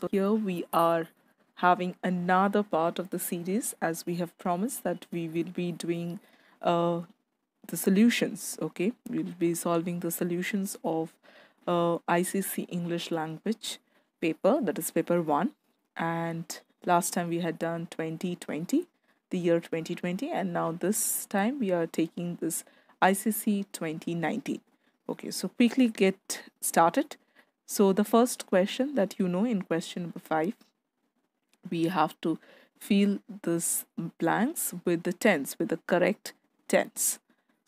So here we are having another part of the series as we have promised that we will be doing uh, the solutions. Okay, we'll be solving the solutions of uh, ICSE English language paper that is paper one. And last time we had done 2020 the year 2020 and now this time we are taking this ICSE 2019 okay so quickly get started so the first question that you know in question number 5 we have to fill this blanks with the tense with the correct tense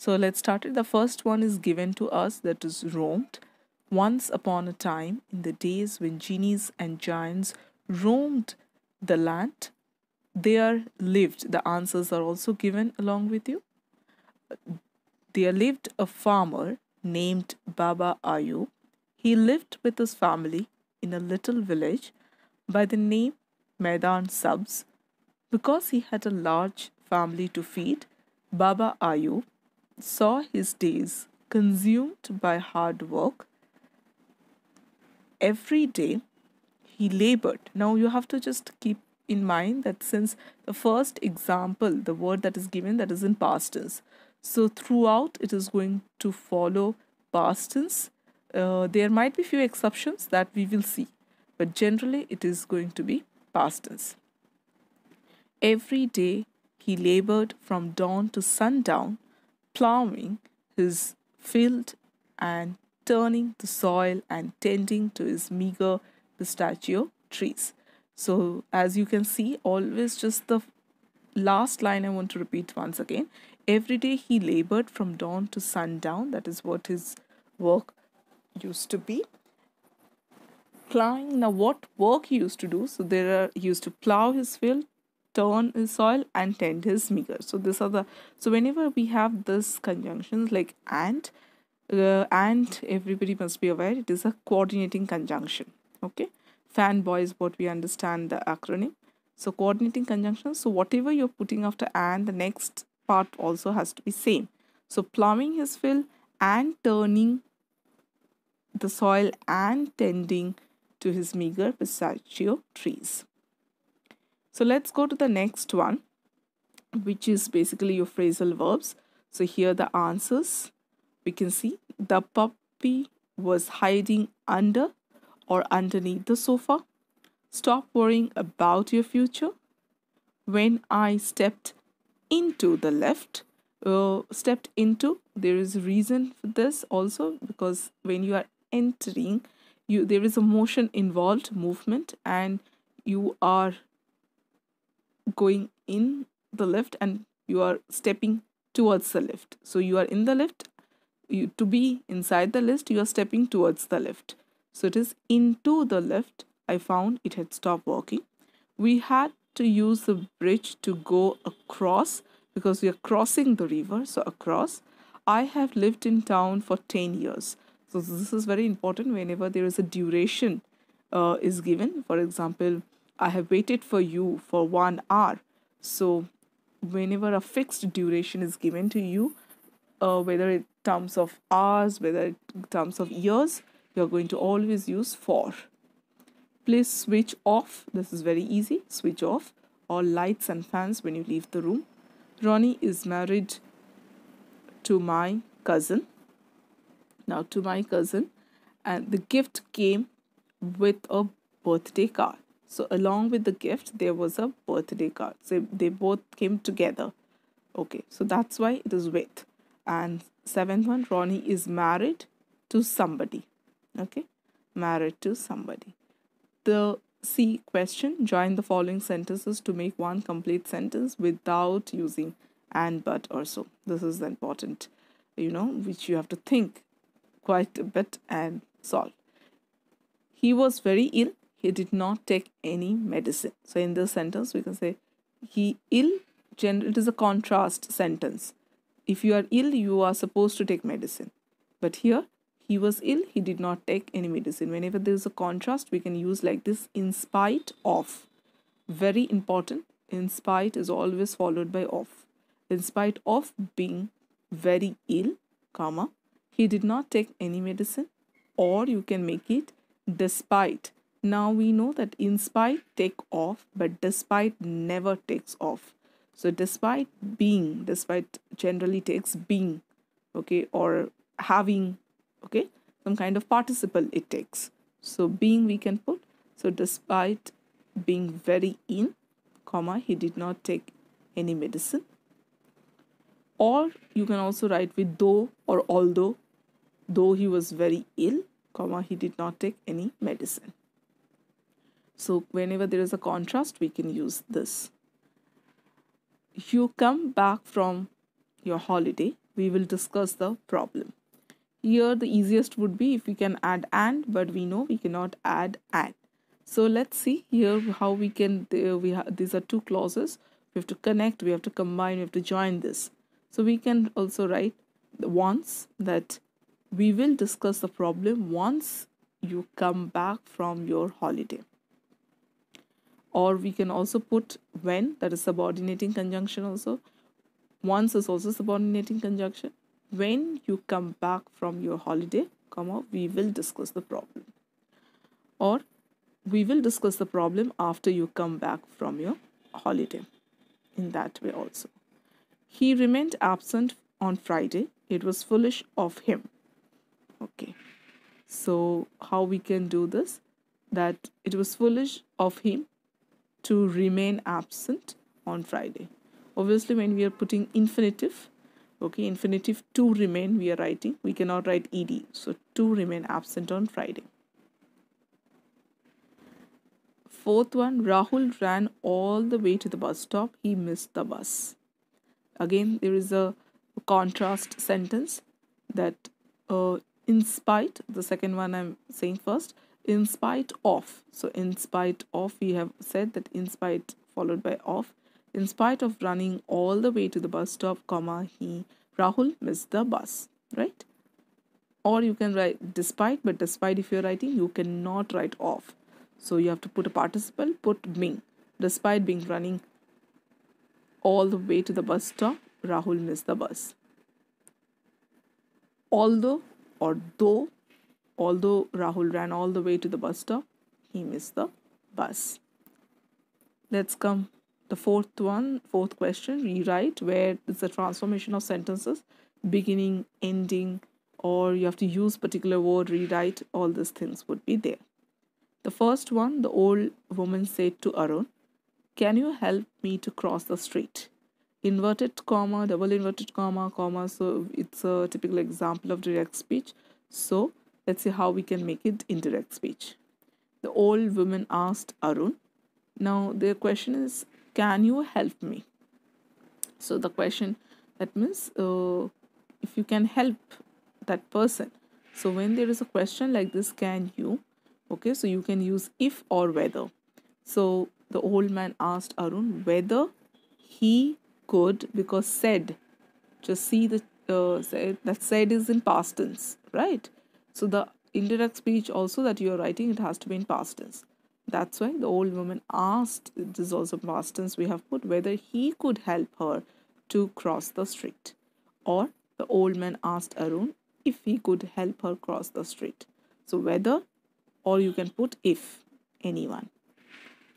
so let's start it. The first one is given to us that is roamed once upon a time in the days when genies and giants roamed the land. There lived. The answers are also given along with you. There lived a farmer named baba ayub he lived with his family in a little village by the name Maidan Sabz. Because he had a large family to feed, Baba Ayub saw his days consumed by hard work. Every day he labored. Now you have to just keep in mind that since the first example, the word that is given that is in past tense. So throughout it is going to follow past tense. Uh, there might be few exceptions that we will see, but generally it is going to be past tense. Every day he labored from dawn to sundown, plowing his field and turning the soil and tending to his meager pistachio trees. So, as you can see, always just the last line I want to repeat once again. Every day he labored from dawn to sundown. That is what his work used to be. Plowing. Now, what work he used to do? So, there are he used to plow his field, turn his soil, and tend his meager. So, these are the so whenever we have this conjunctions like and, uh, and everybody must be aware it is a coordinating conjunction. Okay fanboy is what we understand the acronym so coordinating conjunctions so whatever you're putting after and the next part also has to be same so plowing his field and turning the soil and tending to his meager pistachio trees so let's go to the next one which is basically your phrasal verbs so here the answers we can see the puppy was hiding under or underneath the sofa. Stop worrying about your future. When I stepped into the left, uh, stepped into, there is reason for this also because when you are entering, you there is a motion involved, movement, and you are going in the lift and you are stepping towards the lift. So you are in the lift. You, to be inside the list, you are stepping towards the lift. So it is into the lift. I found it had stopped working. We had to use the bridge to go across because we are crossing the river. So across. I have lived in town for 10 years. So this is very important whenever there is a duration uh, is given. For example, I have waited for you for one hour. So whenever a fixed duration is given to you, uh, whether in terms of hours, whether in terms of years, you're going to always use for. Please switch off. This is very easy. Switch off all lights and fans when you leave the room. Ronnie is married to my cousin. Now, to my cousin, and the gift came with a birthday card. So, along with the gift, there was a birthday card. So, they both came together. Okay, so that's why it is with. And seventh one, Ronnie is married to somebody okay married to somebody the c question join the following sentences to make one complete sentence without using and but or so this is important you know which you have to think quite a bit and solve he was very ill. He did not take any medicine. So in this sentence we can say he ill General, it is a contrast sentence. If you are ill you are supposed to take medicine. But here he was ill. He did not take any medicine. Whenever there is a contrast we can use like this in spite of. Very important. In spite is always followed by of. In spite of being very ill comma he did not take any medicine or you can make it despite. Now we know that in spite take off but despite never takes off. So despite being despite generally takes being okay or having okay some kind of participle it takes. So being we can put. So despite being very in comma he did not take any medicine. Or you can also write with though or although though he was very ill comma he did not take any medicine. So whenever there is a contrast we can use this. You come back from your holiday we will discuss the problem. Here the easiest would be if we can add and but we know we cannot add and. So let's see here how we can we these are two clauses. We have to connect we have to combine we have to join this. So we can also write the once that we will discuss the problem once you come back from your holiday. Or we can also put when that is subordinating conjunction also. Once is also subordinating conjunction. When you come back from your holiday comma we will discuss the problem. Or we will discuss the problem after you come back from your holiday in that way also. He remained absent on friday. It was foolish of him okay so how we can do this that it was foolish of him to remain absent on Friday. Obviously, when we are putting infinitive, okay, infinitive to remain, we are writing, we cannot write ed. So, to remain absent on Friday. Fourth one, Rahul ran all the way to the bus stop. He missed the bus. Again, there is a contrast sentence that uh, in spite, the second one I'm saying first, in spite of. So in spite of we have said that in spite followed by of. In spite of running all the way to the bus stop comma he rahul missed the bus right? Or you can write despite but despite if you're writing you cannot write off. So you have to put a participle put being. Despite being running all the way to the bus stop rahul missed the bus. Although or though Although Rahul ran all the way to the bus stop, he missed the bus. Let's come the fourth one, fourth question, rewrite where it's a transformation of sentences, beginning, ending, or you have to use particular word, rewrite, all these things would be there. The first one, the old woman said to Arun, Can you help me to cross the street? Inverted comma, double inverted comma, comma. So it's a typical example of direct speech. So Let's see how we can make it indirect speech. The old woman asked Arun. Now, their question is, Can you help me? So, the question that means uh, if you can help that person. So, when there is a question like this, can you? Okay, so you can use if or whether. So, the old man asked Arun whether he could, because said, just see the uh, said, that said is in past tense, right? So the indirect speech also that you are writing, it has to be in past tense. That's why the old woman asked, it is also past tense we have put, whether he could help her to cross the street. Or the old man asked Arun if he could help her cross the street. So whether or you can put if, anyone.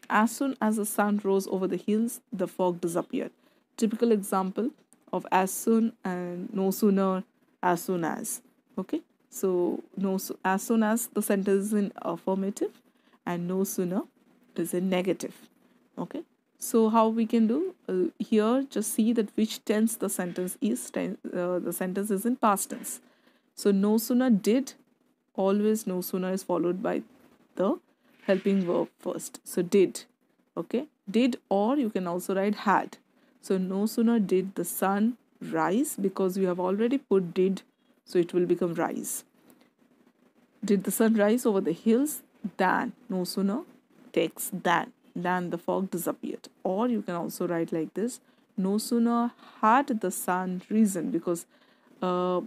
As soon as the sun rose over the hills, the fog disappeared. Typical example of as soon and no sooner, as soon as. Okay, so no, so as soon as the sentence is in affirmative and no sooner is in negative. Okay. So how we can do uh, here? Just see that which tense the sentence is. Ten, uh, the sentence is in past tense. So no sooner did. Always no sooner is followed by the helping verb first. So did. Okay. Did or you can also write had. So no sooner did the sun rise because we have already put did so it will become rise. Did the sun rise over the hills? Than, no sooner takes than, than the fog disappeared. Or you can also write like this no sooner had the sun risen because uh,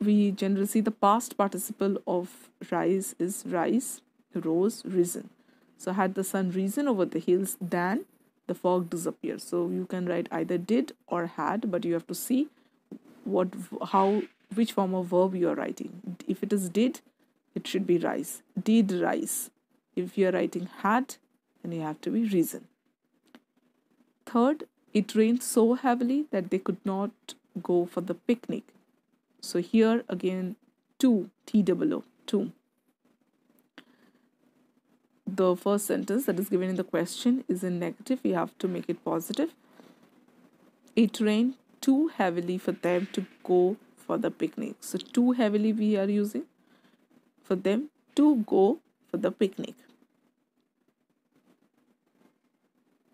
we generally see the past participle of rise is rise, rose, risen. So had the sun risen over the hills, than the fog disappeared. So you can write either did or had, but you have to see what how which form of verb you are writing. If it is did, it should be rise. Did rise. If you're writing had, then you have to be reason. Third, it rained so heavily that they could not go for the picnic. So here again, two, T double O, two. The first sentence that is given in the question is in negative. We have to make it positive. It rained too heavily for them to go for the picnic. So too heavily we are using for them to go for the picnic.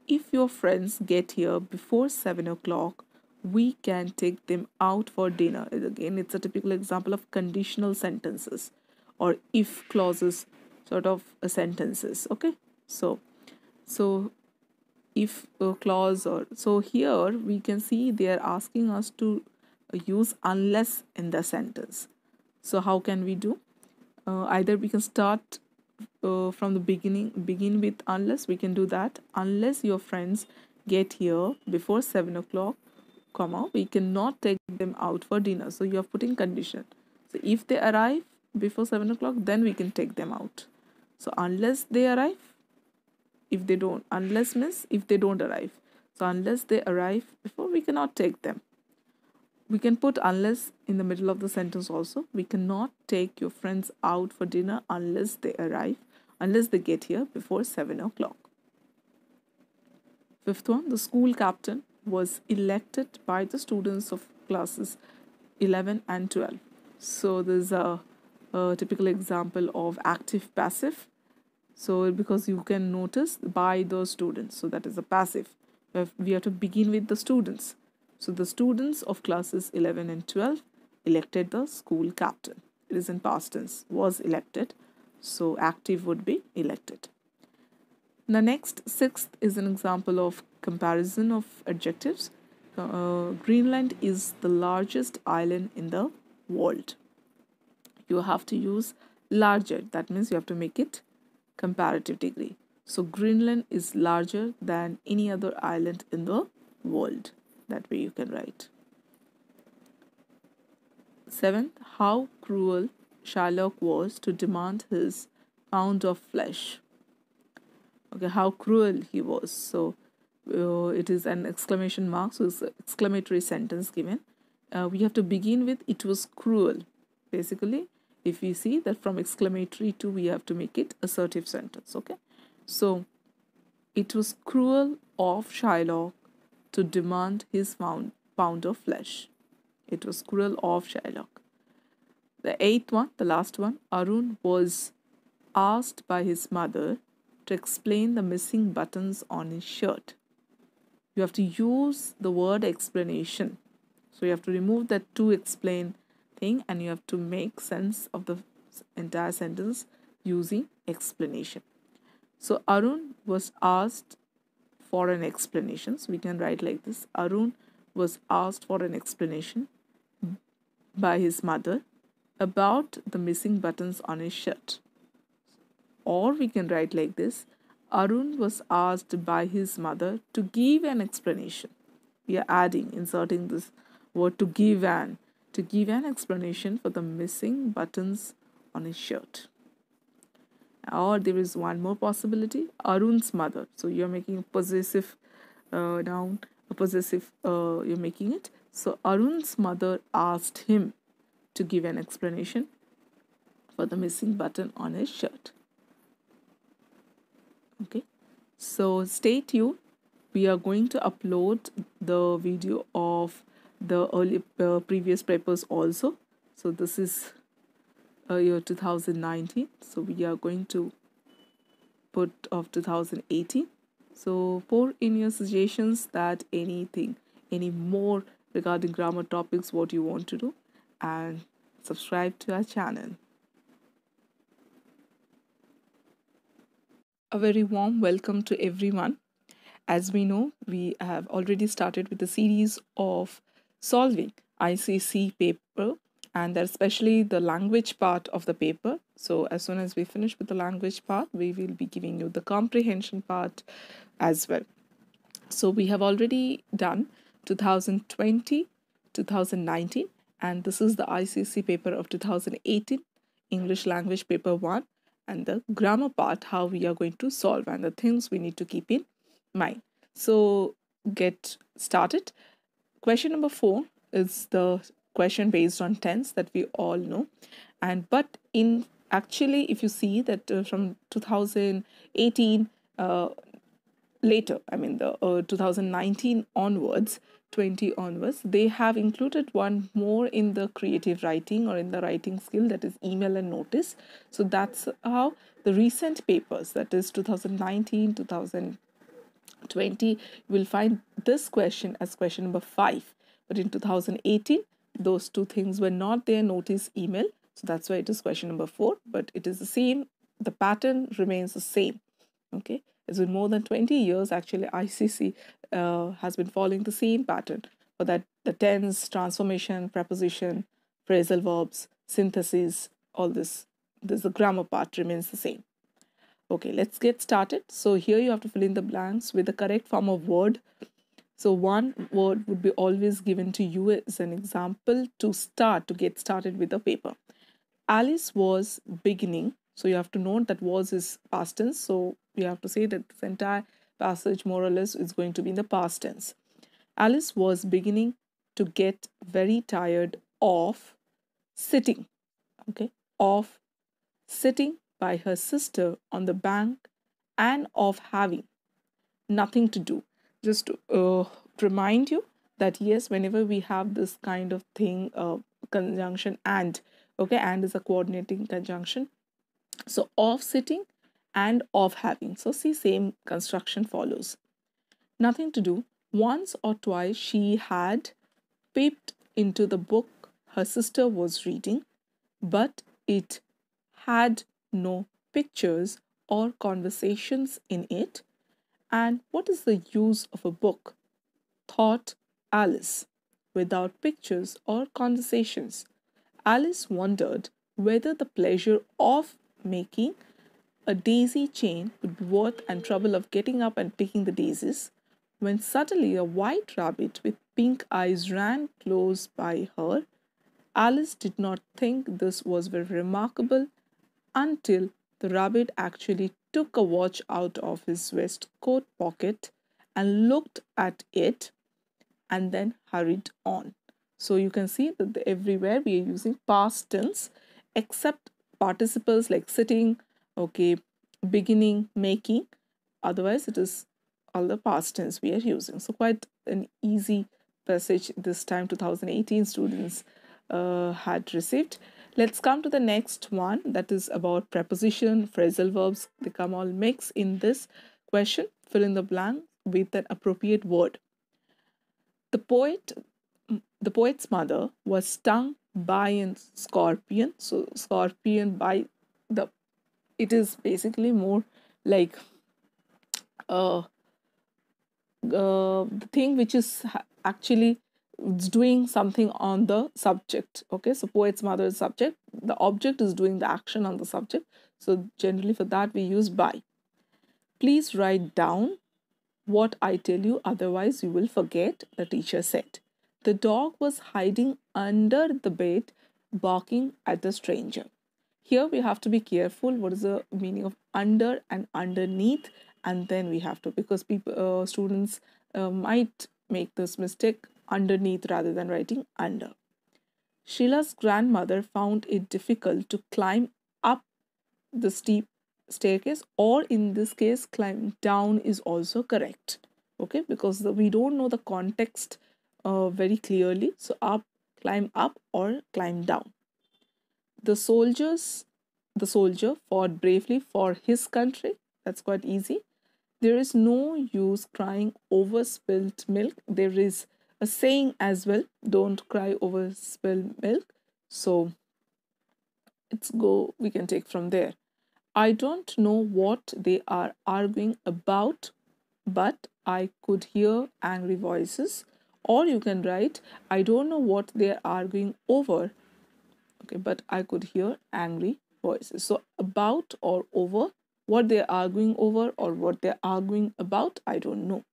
If your friends get here before 7 o'clock, we can take them out for dinner. Again, it's a typical example of conditional sentences or if clauses sort of sentences. Okay, so so if a clause or so here we can see they are asking us to use unless in the sentence. So how can we do? Uh, either we can start uh, from the beginning begin with unless we can do that unless your friends get here before 7 o'clock comma we cannot take them out for dinner so you are putting condition so if they arrive before 7 o'clock then we can take them out so unless they arrive if they don't unless miss if they don't arrive so unless they arrive before we cannot take them we can put unless in the middle of the sentence also. We cannot take your friends out for dinner unless they arrive, unless they get here before 7 o'clock. Fifth one, the school captain was elected by the students of classes 11 and 12. So there's a, a typical example of active passive. So because you can notice by the students. So that is a passive. We have to begin with the students. So the students of classes 11 and 12 elected the school captain. It is in past tense, was elected. So active would be elected. The next sixth is an example of comparison of adjectives. Uh, Greenland is the largest island in the world. You have to use larger. That means you have to make it comparative degree. So Greenland is larger than any other island in the world. That way you can write. Seventh how cruel shylock was to demand his pound of flesh. Okay how cruel he was. So uh, it is an exclamation mark. So it's an exclamatory sentence given. Uh, we have to begin with it was cruel. Basically if we see that from exclamatory to we have to make it assertive sentence okay so it was cruel of Shylock to demand his pound pound of flesh. It was cruel of Shylock. The eighth one, the last one, Arun was asked by his mother to explain the missing buttons on his shirt. You have to use the word explanation. So you have to remove that to explain thing and you have to make sense of the entire sentence using explanation. So Arun was asked for an explanation. So we can write like this Arun was asked for an explanation by his mother about the missing buttons on his shirt. Or we can write like this Arun was asked by his mother to give an explanation. We are adding, inserting this word to give an, to give an explanation for the missing buttons on his shirt. Or there is one more possibility arun's mother. So you're making a possessive uh, noun a possessive uh, you're making it. So arun's mother asked him to give an explanation for the missing button on his shirt. Okay. So stay tuned. We are going to upload the video of the early uh, previous papers also. So this is uh, year 2019 so we are going to put of 2018 so for in your suggestions that anything any more regarding grammar topics what you want to do and subscribe to our channel. A very warm welcome to everyone. As we know we have already started with a series of solving ICSE paper and especially the language part of the paper. So as soon as we finish with the language part, we will be giving you the comprehension part as well. So we have already done 2020, 2019, and this is the ICSE paper of 2018, English language paper 1. and the grammar part how we are going to solve and the things we need to keep in mind so get started question number 4 is the question based on tense that we all know. And but in actually if you see that uh, from 2018 uh, later i mean the uh, 2019 onwards 20 onwards they have included one more in the creative writing or in the writing skill that is email and notice. So that's how the recent papers that is 2019 2020 you will find this question as question number 5 but in 2018 those two things were not there notice email. So that's why it is question number 4 but it is the same. The pattern remains the same okay? It's been more than 20 years actually ICSE uh, has been following the same pattern. For that the tense transformation preposition phrasal verbs synthesis all this this the grammar part remains the same okay let's get started. So here you have to fill in the blanks with the correct form of word. So one word would be always given to you as an example to start to get started with the paper. Alice was beginning. So you have to note that was is past tense. So we have to say that this entire passage more or less is going to be in the past tense. Alice was beginning to get very tired of sitting, okay, of sitting by her sister on the bank and of having nothing to do. Just to uh, remind you that yes, whenever we have this kind of thing, uh, conjunction and, okay, and is a coordinating conjunction. So, of sitting and of having. So, see, same construction follows. Nothing to do. Once or twice she had peeped into the book her sister was reading, but it had no pictures or conversations in it. And what is the use of a book? thought Alice, without pictures or conversations. Alice wondered whether the pleasure of making a daisy chain would be worth and trouble of getting up and picking the daisies, when suddenly a white rabbit with pink eyes ran close by her. Alice did not think this was very remarkable until the rabbit actually took a watch out of his waistcoat pocket and looked at it and then hurried on. So you can see that everywhere we are using past tense except participles like sitting, okay beginning making. Otherwise it is all the past tense we are using. So quite an easy passage this time. 2018 students uh, had received. Let's come to the next one that is about preposition phrasal verbs. They come all mix in this question. Fill in the blank with an appropriate word. The poet the poet's mother was stung by a scorpion. So scorpion by the it is basically more like uh, uh, the thing which is actually doing something on the subject okay? So poet's mother is subject. The object is doing the action on the subject. So generally for that we use by. Please write down what i tell you otherwise you will forget the teacher said. The dog was hiding under the bed barking at the stranger. Here we have to be careful what is the meaning of under and underneath and then we have to because people uh, students uh, might make this mistake underneath rather than writing under. Sheila's grandmother found it difficult to climb up the steep staircase or in this case climb down is also correct okay? Because the, we don't know the context uh, very clearly. So up climb up or climb down. The soldiers the soldier fought bravely for his country. That's quite easy. There is no use crying over spilled milk. There is a saying as well don't cry over spilled milk. So let's go we can take from there. I don't know what they are arguing about but i could hear angry voices. Or you can write i don't know what they're arguing over. Okay but i could hear angry voices. So about or over what they're arguing over or what they're arguing about i don't know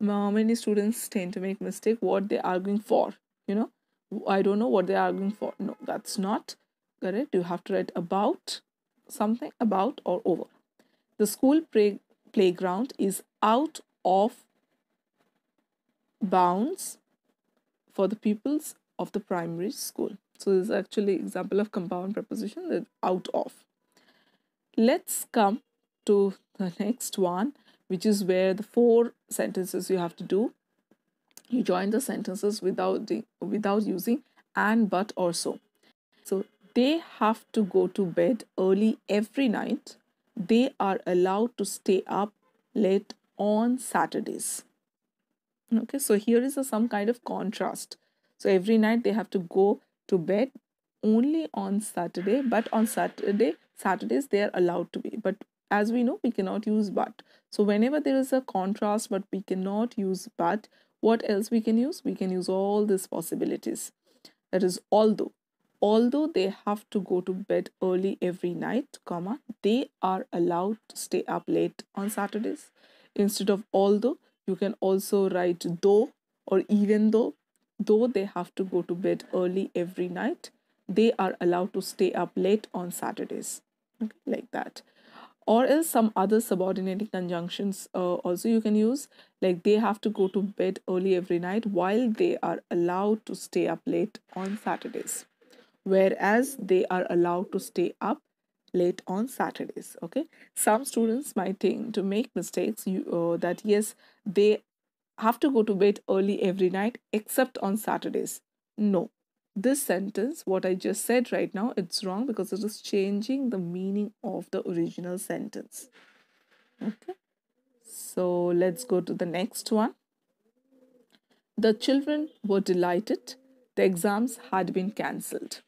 many students tend to make mistake what they're arguing for you know i don't know what they're arguing for no that's not correct you have to write about something about or over. The school play- playground is out of bounds for the pupils of the primary school. So this is actually example of compound preposition that out of. Let's come to the next one, which is where the four sentences you have to do. You join the sentences without the, without using and but or so. So they have to go to bed early every night. They are allowed to stay up late on Saturdays. Okay, so here is a, some kind of contrast. So every night they have to go to bed only on Saturday, but on Saturday, Saturdays they are allowed to be. But as we know, we cannot use but. So whenever there is a contrast, but we cannot use but, what else we can use? We can use all these possibilities. That is although. Although they have to go to bed early every night, comma, they are allowed to stay up late on Saturdays. Instead of although, you can also write though or even though though they have to go to bed early every night they are allowed to stay up late on saturdays okay, like that or else some other subordinating conjunctions uh, also you can use like they have to go to bed early every night while they are allowed to stay up late on saturdays whereas they are allowed to stay up late on saturdays okay some students might think to make mistakes you uh, that yes they have to go to bed early every night except on Saturdays. No. This sentence, what I just said right now, it's wrong because it is changing the meaning of the original sentence. Okay. So let's go to the next one. The children were delighted. The exams had been cancelled.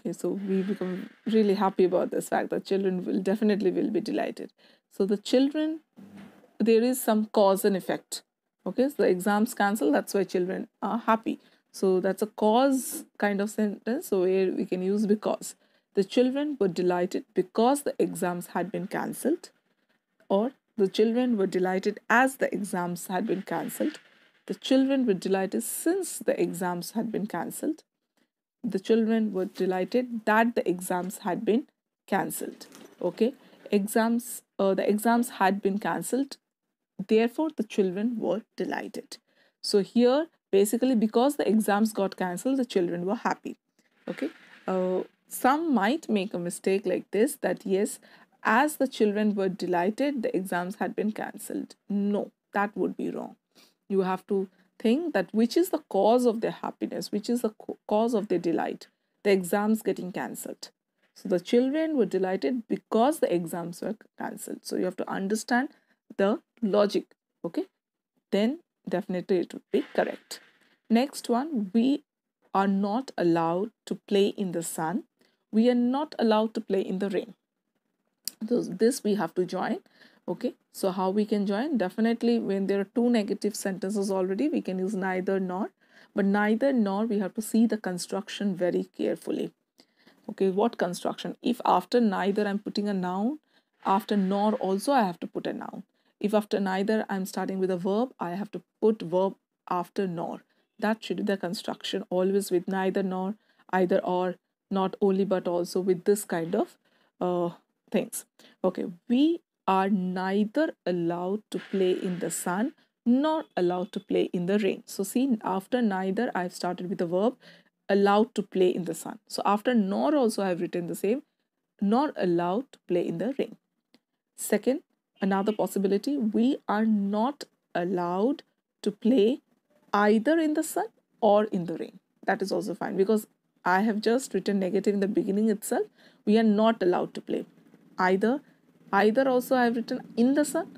Okay, so we become really happy about this fact that children will definitely will be delighted. So the children there is some cause and effect okay so the exams cancel that's why children are happy so that's a cause kind of sentence so where we can use because. The children were delighted because the exams had been cancelled or the children were delighted as the exams had been cancelled. The children were delighted since the exams had been cancelled. The children were delighted that the exams had been cancelled okay? Exams uh, the exams had been cancelled Therefore, the children were delighted. So here, basically, because the exams got cancelled, the children were happy. Okay. Uh, some might make a mistake like this that yes, as the children were delighted, the exams had been cancelled. No, that would be wrong. You have to think that which is the cause of their happiness, which is the cause of their delight. The exams getting cancelled. So the children were delighted because the exams were cancelled. So you have to understand the logic okay then definitely it would be correct next one we are not allowed to play in the sun. We are not allowed to play in the rain. So this we have to join okay? So how we can join? Definitely when there are two negative sentences already we can use neither nor. But neither nor we have to see the construction very carefully. Okay what construction? If after neither i'm putting a noun after nor also i have to put a noun. If after neither I'm starting with a verb, I have to put verb after nor. That should be the construction always with neither nor, either or, not only but also with this kind of uh, things. Okay, we are neither allowed to play in the sun nor allowed to play in the rain. So see, after neither, I've started with the verb allowed to play in the sun. So after nor also I've written the same, nor allowed to play in the rain. Second, another possibility we are not allowed to play either in the sun or in the rain. That is also fine because i have just written negative in the beginning itself. We are not allowed to play. Either either also i have written in the sun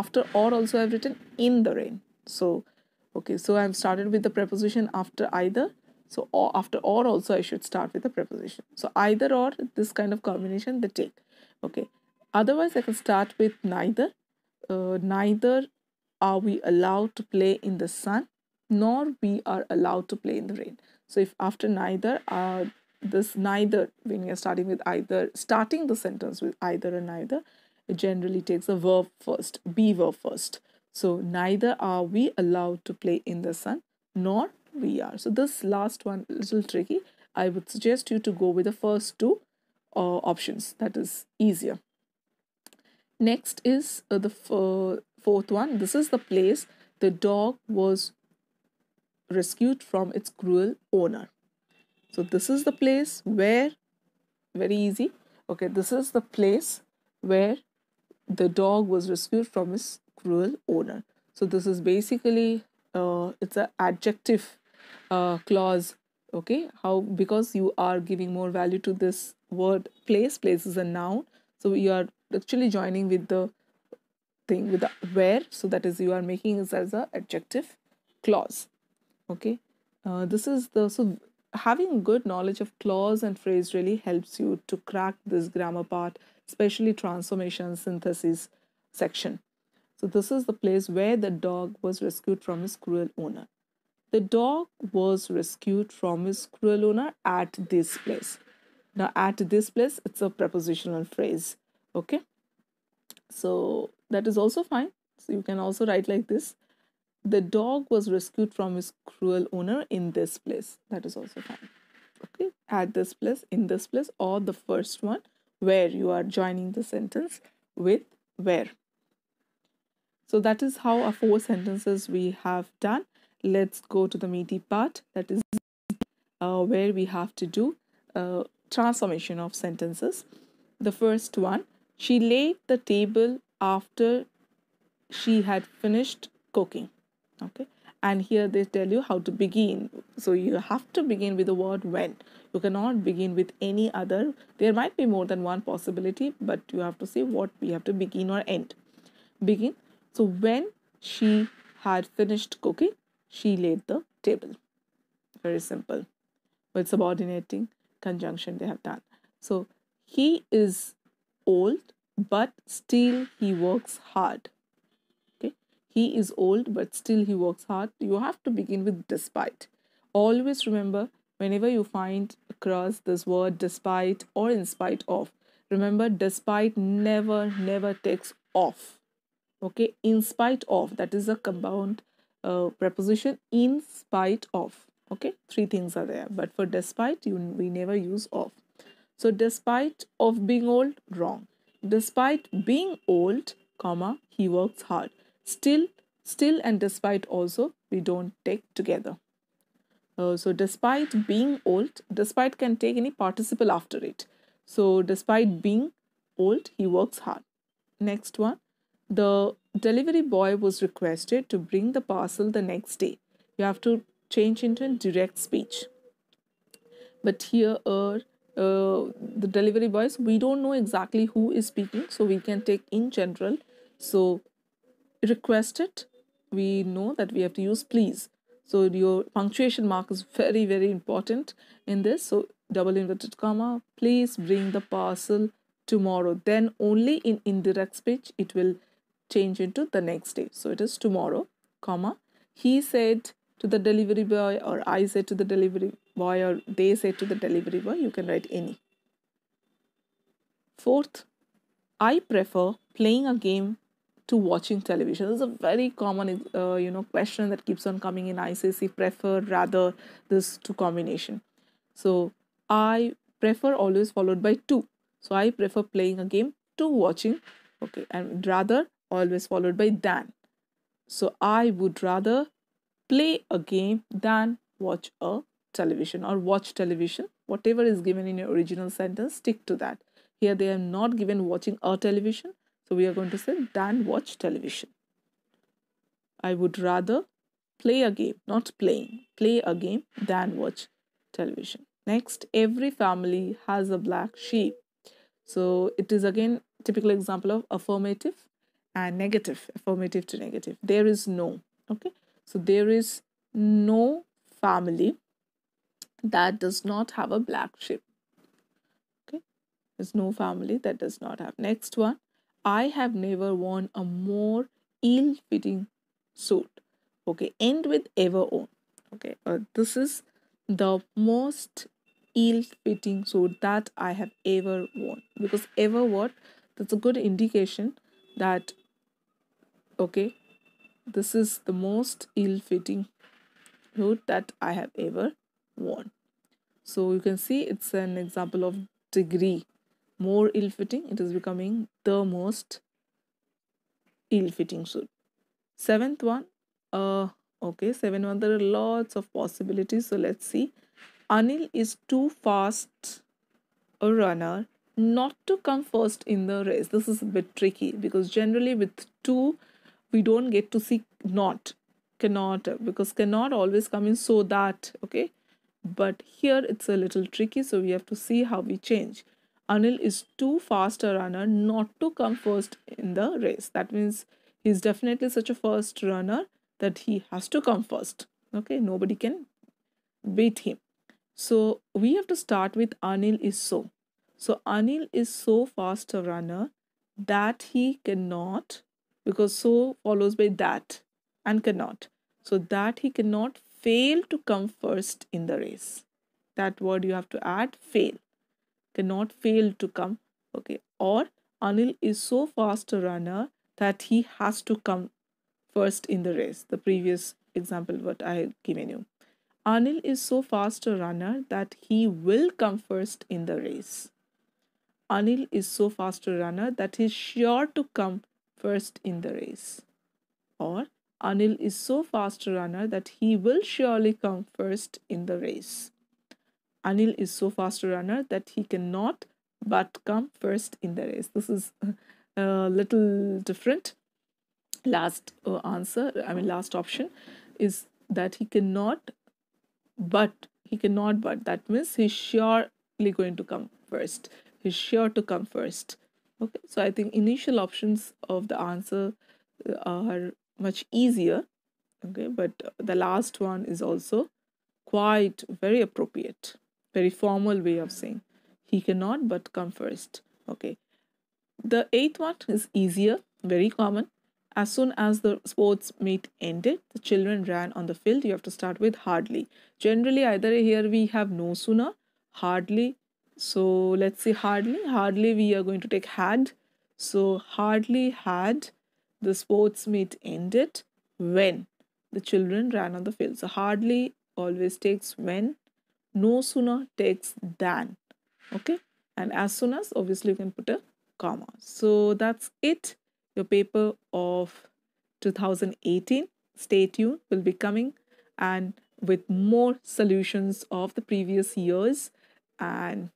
after or also i have written in the rain. So okay so i've started with the preposition after either. So or after or also i should start with the preposition. So either or this kind of combination they take. Okay. Otherwise, I can start with neither. Uh, neither are we allowed to play in the sun, nor we are allowed to play in the rain. So if after neither, uh, this neither, when you're starting with either, starting the sentence with either and neither, it generally takes a verb first, be verb first. So neither are we allowed to play in the sun, nor we are. So this last one, a little tricky. I would suggest you to go with the first two uh, options that is easier next is uh, the fourth one this is the place the dog was rescued from its cruel owner. So this is the place where very easy. Okay this is the place where the dog was rescued from his cruel owner. So this is basically uh, it's an adjective uh, clause okay? How because you are giving more value to this word place place is a noun. So you are actually joining with the thing with the where. So that is you are making it as a adjective clause okay? Uh, this is the so having good knowledge of clause and phrase really helps you to crack this grammar part especially transformation synthesis section. So this is the place where the dog was rescued from his cruel owner. The dog was rescued from his cruel owner at this place. Now at this place it's a prepositional phrase. Okay? So that is also fine. So you can also write like this the dog was rescued from his cruel owner in this place. That is also fine. Okay at this place in this place or the first one where you are joining the sentence with where. So that is how our four sentences we have done. Let's go to the meaty part. That is uh, where we have to do uh, transformation of sentences. The first one she laid the table after she had finished cooking okay? And here they tell you how to begin. So you have to begin with the word when. You cannot begin with any other. There might be more than one possibility but you have to say what we have to begin or end. Begin. So when she had finished cooking she laid the table. Very simple. With subordinating conjunction they have done. So he is old but still he works hard he is old, but still he works hard. You have to begin with despite. Always remember whenever you find across this word despite or in spite of, remember despite never, never takes off. Okay, in spite of that is a compound uh, preposition in spite of. Okay, three things are there, but for despite, you we never use of. So, despite of being old, wrong. Despite being old, comma, he works hard still still and despite also we don't take together. Uh, so despite being old despite can take any participle after it. So despite being old he works hard. Next one. The delivery boy was requested to bring the parcel the next day. You have to change into direct speech. But here uh, uh, the delivery boys we don't know exactly who is speaking so we can take in general. So requested we know that we have to use please. So your punctuation mark is very very important in this. So double inverted comma please bring the parcel tomorrow. Then only in indirect speech it will change into the next day. So it is tomorrow comma. He said to the delivery boy or i said to the delivery boy or they said to the delivery boy you can write any. Fourth i prefer playing a game to watching television. This is a very common, uh, you know, question that keeps on coming in ICSE. Prefer rather this two combination. So I prefer always followed by two. So I prefer playing a game to watching. Okay, and rather always followed by than. So I would rather play a game than watch a television or watch television. Whatever is given in your original sentence, stick to that. Here they are not given watching a television, so we are going to say than watch television. I would rather play a game, not playing, play a game than watch television. Next, every family has a black sheep. So it is again typical example of affirmative and negative, affirmative to negative. There is no. Okay. So there is no family that does not have a black sheep. Okay. There's no family that does not have. Next one. I have never worn a more ill fitting suit. Okay, end with ever own. Okay, uh, this is the most ill fitting suit that I have ever worn because ever what that's a good indication that okay this is the most ill fitting suit that I have ever worn. So you can see it's an example of degree more ill fitting, it is becoming the most ill fitting suit. Seventh one, uh, okay, seventh one, there are lots of possibilities. So let's see. Anil is too fast a runner not to come first in the race. This is a bit tricky because generally with two, we don't get to see not, cannot, because cannot always come in so that, okay? But here it's a little tricky, so we have to see how we change. Anil is too fast a runner not to come first in the race. That means he's definitely such a first runner that he has to come first. Okay, nobody can beat him. So we have to start with Anil is so. So Anil is so fast a runner that he cannot, because so follows by that and cannot. So that he cannot fail to come first in the race. That word you have to add fail. Cannot fail to come. Okay. Or Anil is so fast a runner that he has to come first in the race. The previous example what I have given you. Anil is so fast a runner that he will come first in the race. Anil is so fast a runner that he's sure to come first in the race. Or Anil is so fast a runner that he will surely come first in the race. Anil is so fast a runner that he cannot but come first in the race. This is a little different. Last uh, answer, I mean, last option is that he cannot but he cannot but that means he's surely going to come first. He's sure to come first. Okay so i think initial options of the answer uh, are much easier. Okay but the last one is also quite very appropriate very formal way of saying he cannot but come first okay the eighth one is easier very common as soon as the sports meet ended, the children ran on the field. You have to start with hardly. Generally, either here we have no sooner, hardly. So let's say hardly. Hardly we are going to take had. So hardly had the sports meet ended when the children ran on the field. So hardly always takes when. No sooner takes than. Okay. And as soon as obviously you can put a comma. So that's it your paper of 2018. Stay tuned, will be coming and with more solutions of the previous years. And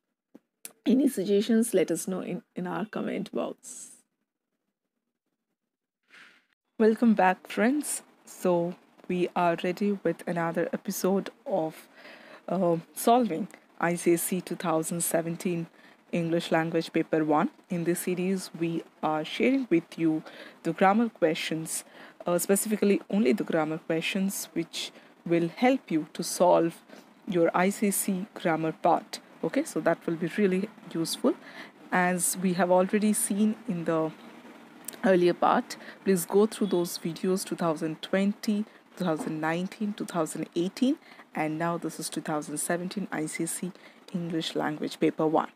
any suggestions, let us know in, in our comment box. Welcome back, friends. So, we are ready with another episode of uh, solving ICSE 2017 English Language Paper 1. In this series, we are sharing with you the grammar questions, uh, specifically only the grammar questions, which will help you to solve your ICSE grammar part. Okay, so that will be really useful. As we have already seen in the earlier part, please go through those videos 2020, 2019, 2018, and now this is 2017 ICSE English Language Paper 1.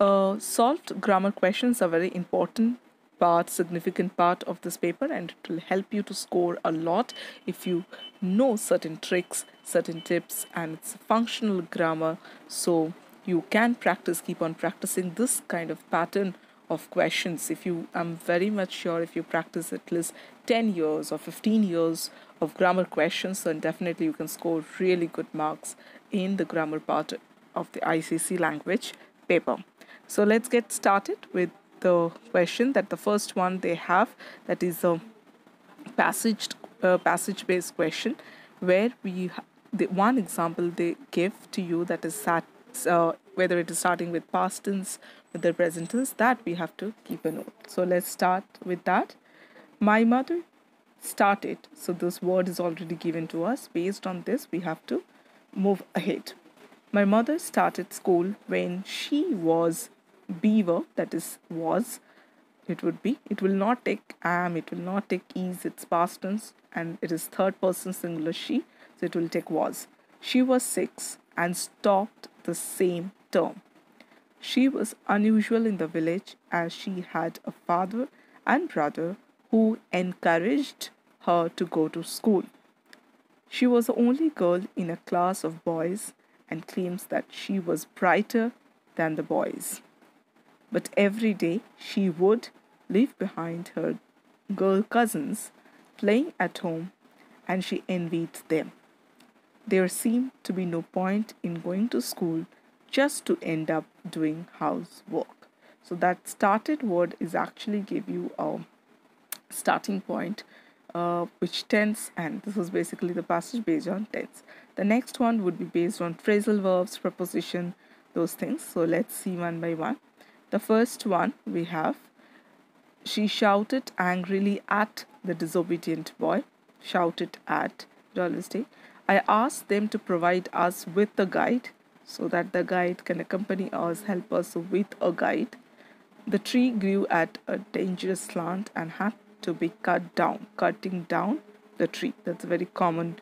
Uh, solved grammar questions are very important part significant part of this paper and it will help you to score a lot if you know certain tricks certain tips and it's functional grammar so you can practice keep on practicing this kind of pattern of questions if you i'm very much sure if you practice at least 10 years or 15 years of grammar questions then definitely you can score really good marks in the grammar part of the ICSE language paper. So let's get started with the question that the first one they have that is a passage uh, passage based question where we the one example they give to you that is sat, uh, whether it is starting with past tense with the present tense that we have to keep a note. So let's start with that. My mother started so this word is already given to us. Based on this we have to move ahead. My mother started school when she was beaver that is was. It would be. It will not take am it will not take is. It's past tense and it is third person singular she. So it will take was. She was six and stopped the same term. She was unusual in the village as she had a father and brother who encouraged her to go to school she was the only girl in a class of boys and claims that she was brighter than the boys but every day she would leave behind her girl cousins playing at home and she envied them. There seemed to be no point in going to school just to end up doing housework. So that started word is actually give you a starting point uh, which tense and this was basically the passage based on tense. The next one would be based on phrasal verbs, preposition, those things. So let's see one by one. The first one we have she shouted angrily at the disobedient boy. Shouted at Dolly I asked them to provide us with a guide so that the guide can accompany us, help us with a guide. The tree grew at a dangerous slant and had to be cut down. Cutting down the tree. That's a very common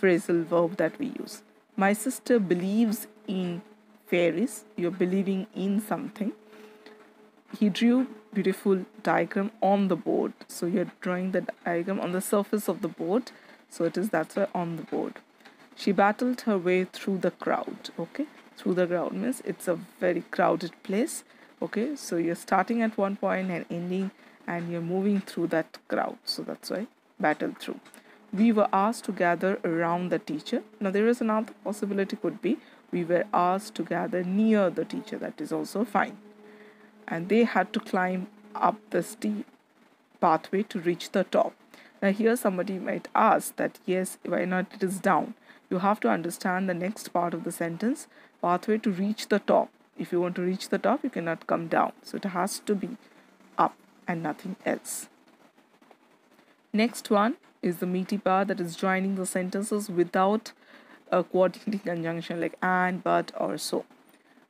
phrasal verb that we use. My sister believes in fairies. You're believing in something. He drew beautiful diagram on the board. So you're drawing the diagram on the surface of the board. So it is that's why on the board. She battled her way through the crowd. Okay, through the crowd means it's a very crowded place. Okay, so you're starting at one point and ending, and you're moving through that crowd. So that's why battle through. We were asked to gather around the teacher. Now there is another possibility could be we were asked to gather near the teacher. That is also fine and they had to climb up the steep pathway to reach the top. Now, here somebody might ask that yes, why not it is down? You have to understand the next part of the sentence pathway to reach the top. If you want to reach the top, you cannot come down. So, it has to be and nothing else. Next one is the meaty part that is joining the sentences without a coordinating conjunction like and, but, or so.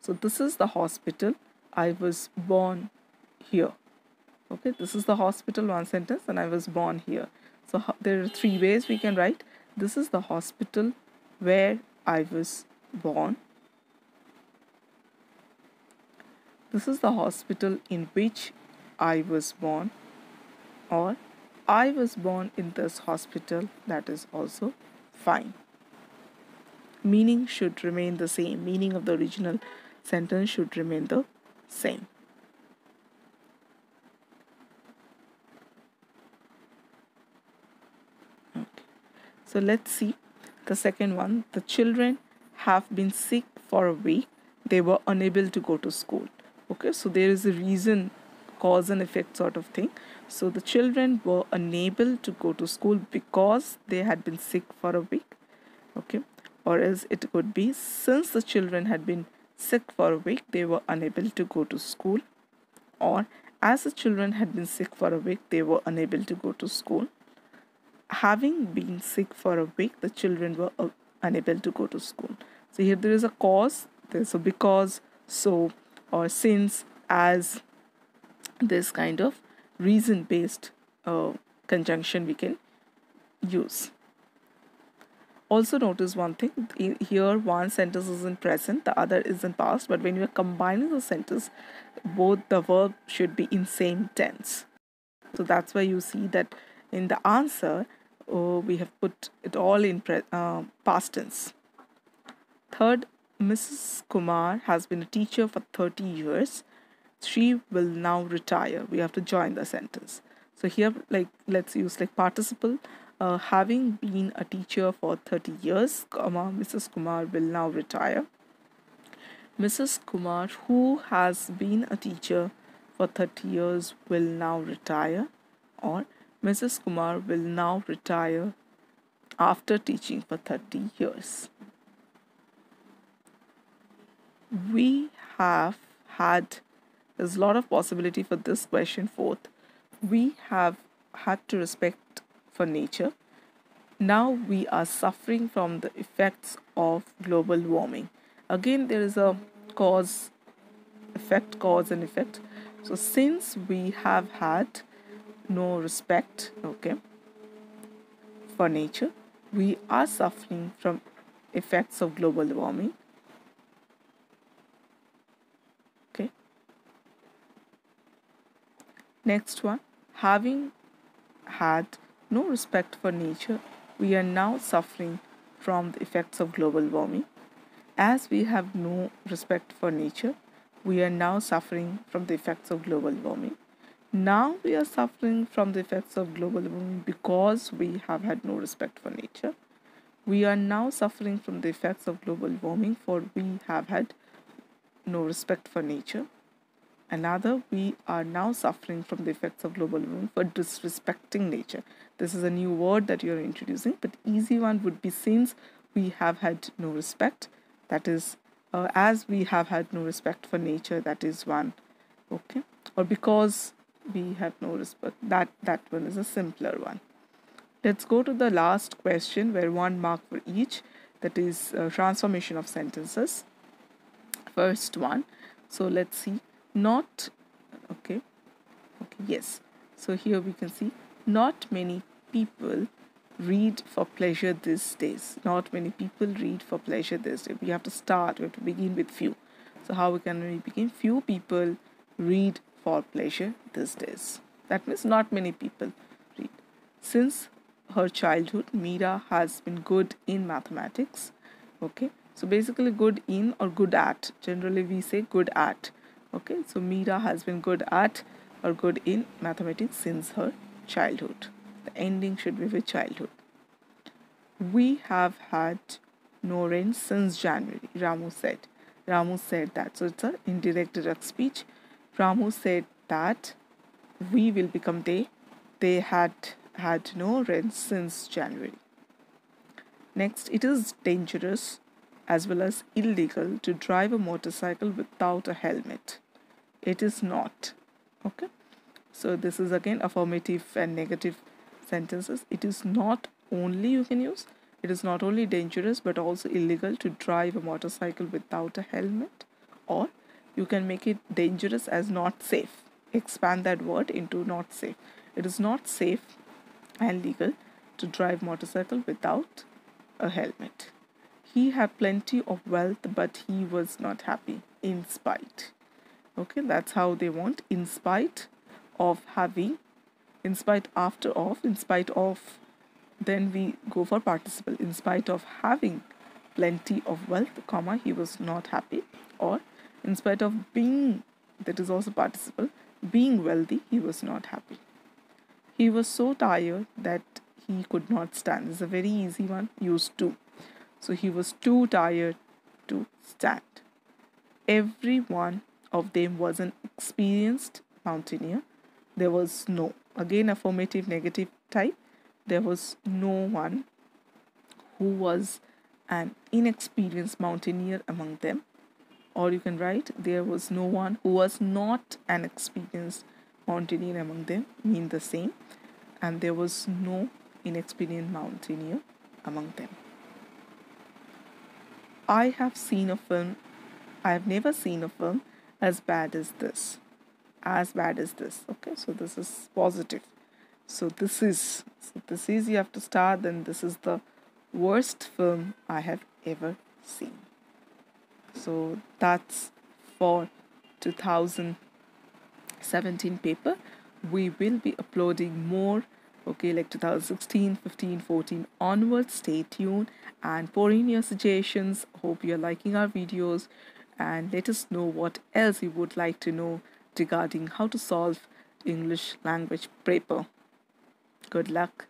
So, this is the hospital I was born here. Okay, this is the hospital one sentence, and I was born here. So there are three ways we can write. This is the hospital where I was born. This is the hospital in which I was born, or I was born in this hospital. That is also fine. Meaning should remain the same. Meaning of the original sentence should remain the same. Okay. So let's see the second one. The children have been sick for a week. They were unable to go to school. Okay, so there is a reason, cause and effect sort of thing. So the children were unable to go to school because they had been sick for a week. Okay, or else it could be since the children had been sick for a week, they were unable to go to school. Or as the children had been sick for a week, they were unable to go to school. Having been sick for a week, the children were uh, unable to go to school. So here there is a cause, there's a because, so, or since, as this kind of reason based uh, conjunction we can use. Also notice one thing here one sentence is in present the other is in past but when you are combining the sentence both the verb should be in same tense. So that's why you see that in the answer oh, we have put it all in uh, past tense. Third mrs kumar has been a teacher for 30 years she will now retire we have to join the sentence so here like let's use like participle uh, having been a teacher for 30 years, Mrs. Kumar will now retire. Mrs. Kumar, who has been a teacher for 30 years, will now retire, or Mrs. Kumar will now retire after teaching for 30 years. We have had, there's a lot of possibility for this question fourth. We have had to respect for nature. Now we are suffering from the effects of global warming. Again, there is a cause, effect, cause, and effect. So, since we have had no respect, okay, for nature, we are suffering from effects of global warming. Okay. Next one, having had no respect for nature, we are now suffering from the effects of global warming. As we have no respect for nature, we are now suffering from the effects of global warming. Now we are suffering from the effects of global warming because we have had no respect for nature. We are now suffering from the effects of global warming for we have had no respect for nature. Another, we are now suffering from the effects of global warming for disrespecting nature. This is a new word that you're introducing, but easy one would be since we have had no respect. That is, uh, as we have had no respect for nature, that is one. Okay, or because we have no respect. That that one is a simpler one. Let's go to the last question where one mark for each. That is uh, transformation of sentences. First one. So let's see. Not okay. Okay. Yes. So here we can see not many people read for pleasure these days. Not many people read for pleasure these days. We have to start. We have to begin with few. So how we can we begin? Few people read for pleasure these days. That means not many people read. Since her childhood, Meera has been good in mathematics. Okay, so basically, good in or good at. Generally, we say good at. Okay, so Meera has been good at or good in mathematics since her childhood. The ending should be with childhood. We have had no rain since January, Ramu said. Ramu said that. So it's an indirect direct speech. Ramu said that we will become they. They had had no rent since January. Next, it is dangerous as well as illegal to drive a motorcycle without a helmet. It is not. Okay. So this is again affirmative and negative sentences. It is not only you can use. It is not only dangerous but also illegal to drive a motorcycle without a helmet or you can make it dangerous as not safe. Expand that word into not safe. It is not safe and legal to drive motorcycle without a helmet. He had plenty of wealth, but he was not happy in spite. Okay, that's how they want in spite of having, in spite after of, in spite of, then we go for participle. In spite of having plenty of wealth, comma, he was not happy. Or in spite of being, that is also participle, being wealthy, he was not happy. He was so tired that he could not stand. Is a very easy one, used to. So he was too tired to stand. Every one of them was an experienced mountaineer. There was no, again, affirmative, negative type. There was no one who was an inexperienced mountaineer among them. Or you can write, there was no one who was not an experienced mountaineer among them mean the same and there was no inexperienced mountaineer among them. I have seen a film, I have never seen a film as bad as this. As bad as this. Okay, so this is positive. So this is so this is you have to start, then this is the worst film I have ever seen. So that's for 2017 paper we will be uploading more okay like 2016 15 14 onwards stay tuned and pour in your suggestions hope you're liking our videos and let us know what else you would like to know regarding how to solve english language paper. Good luck.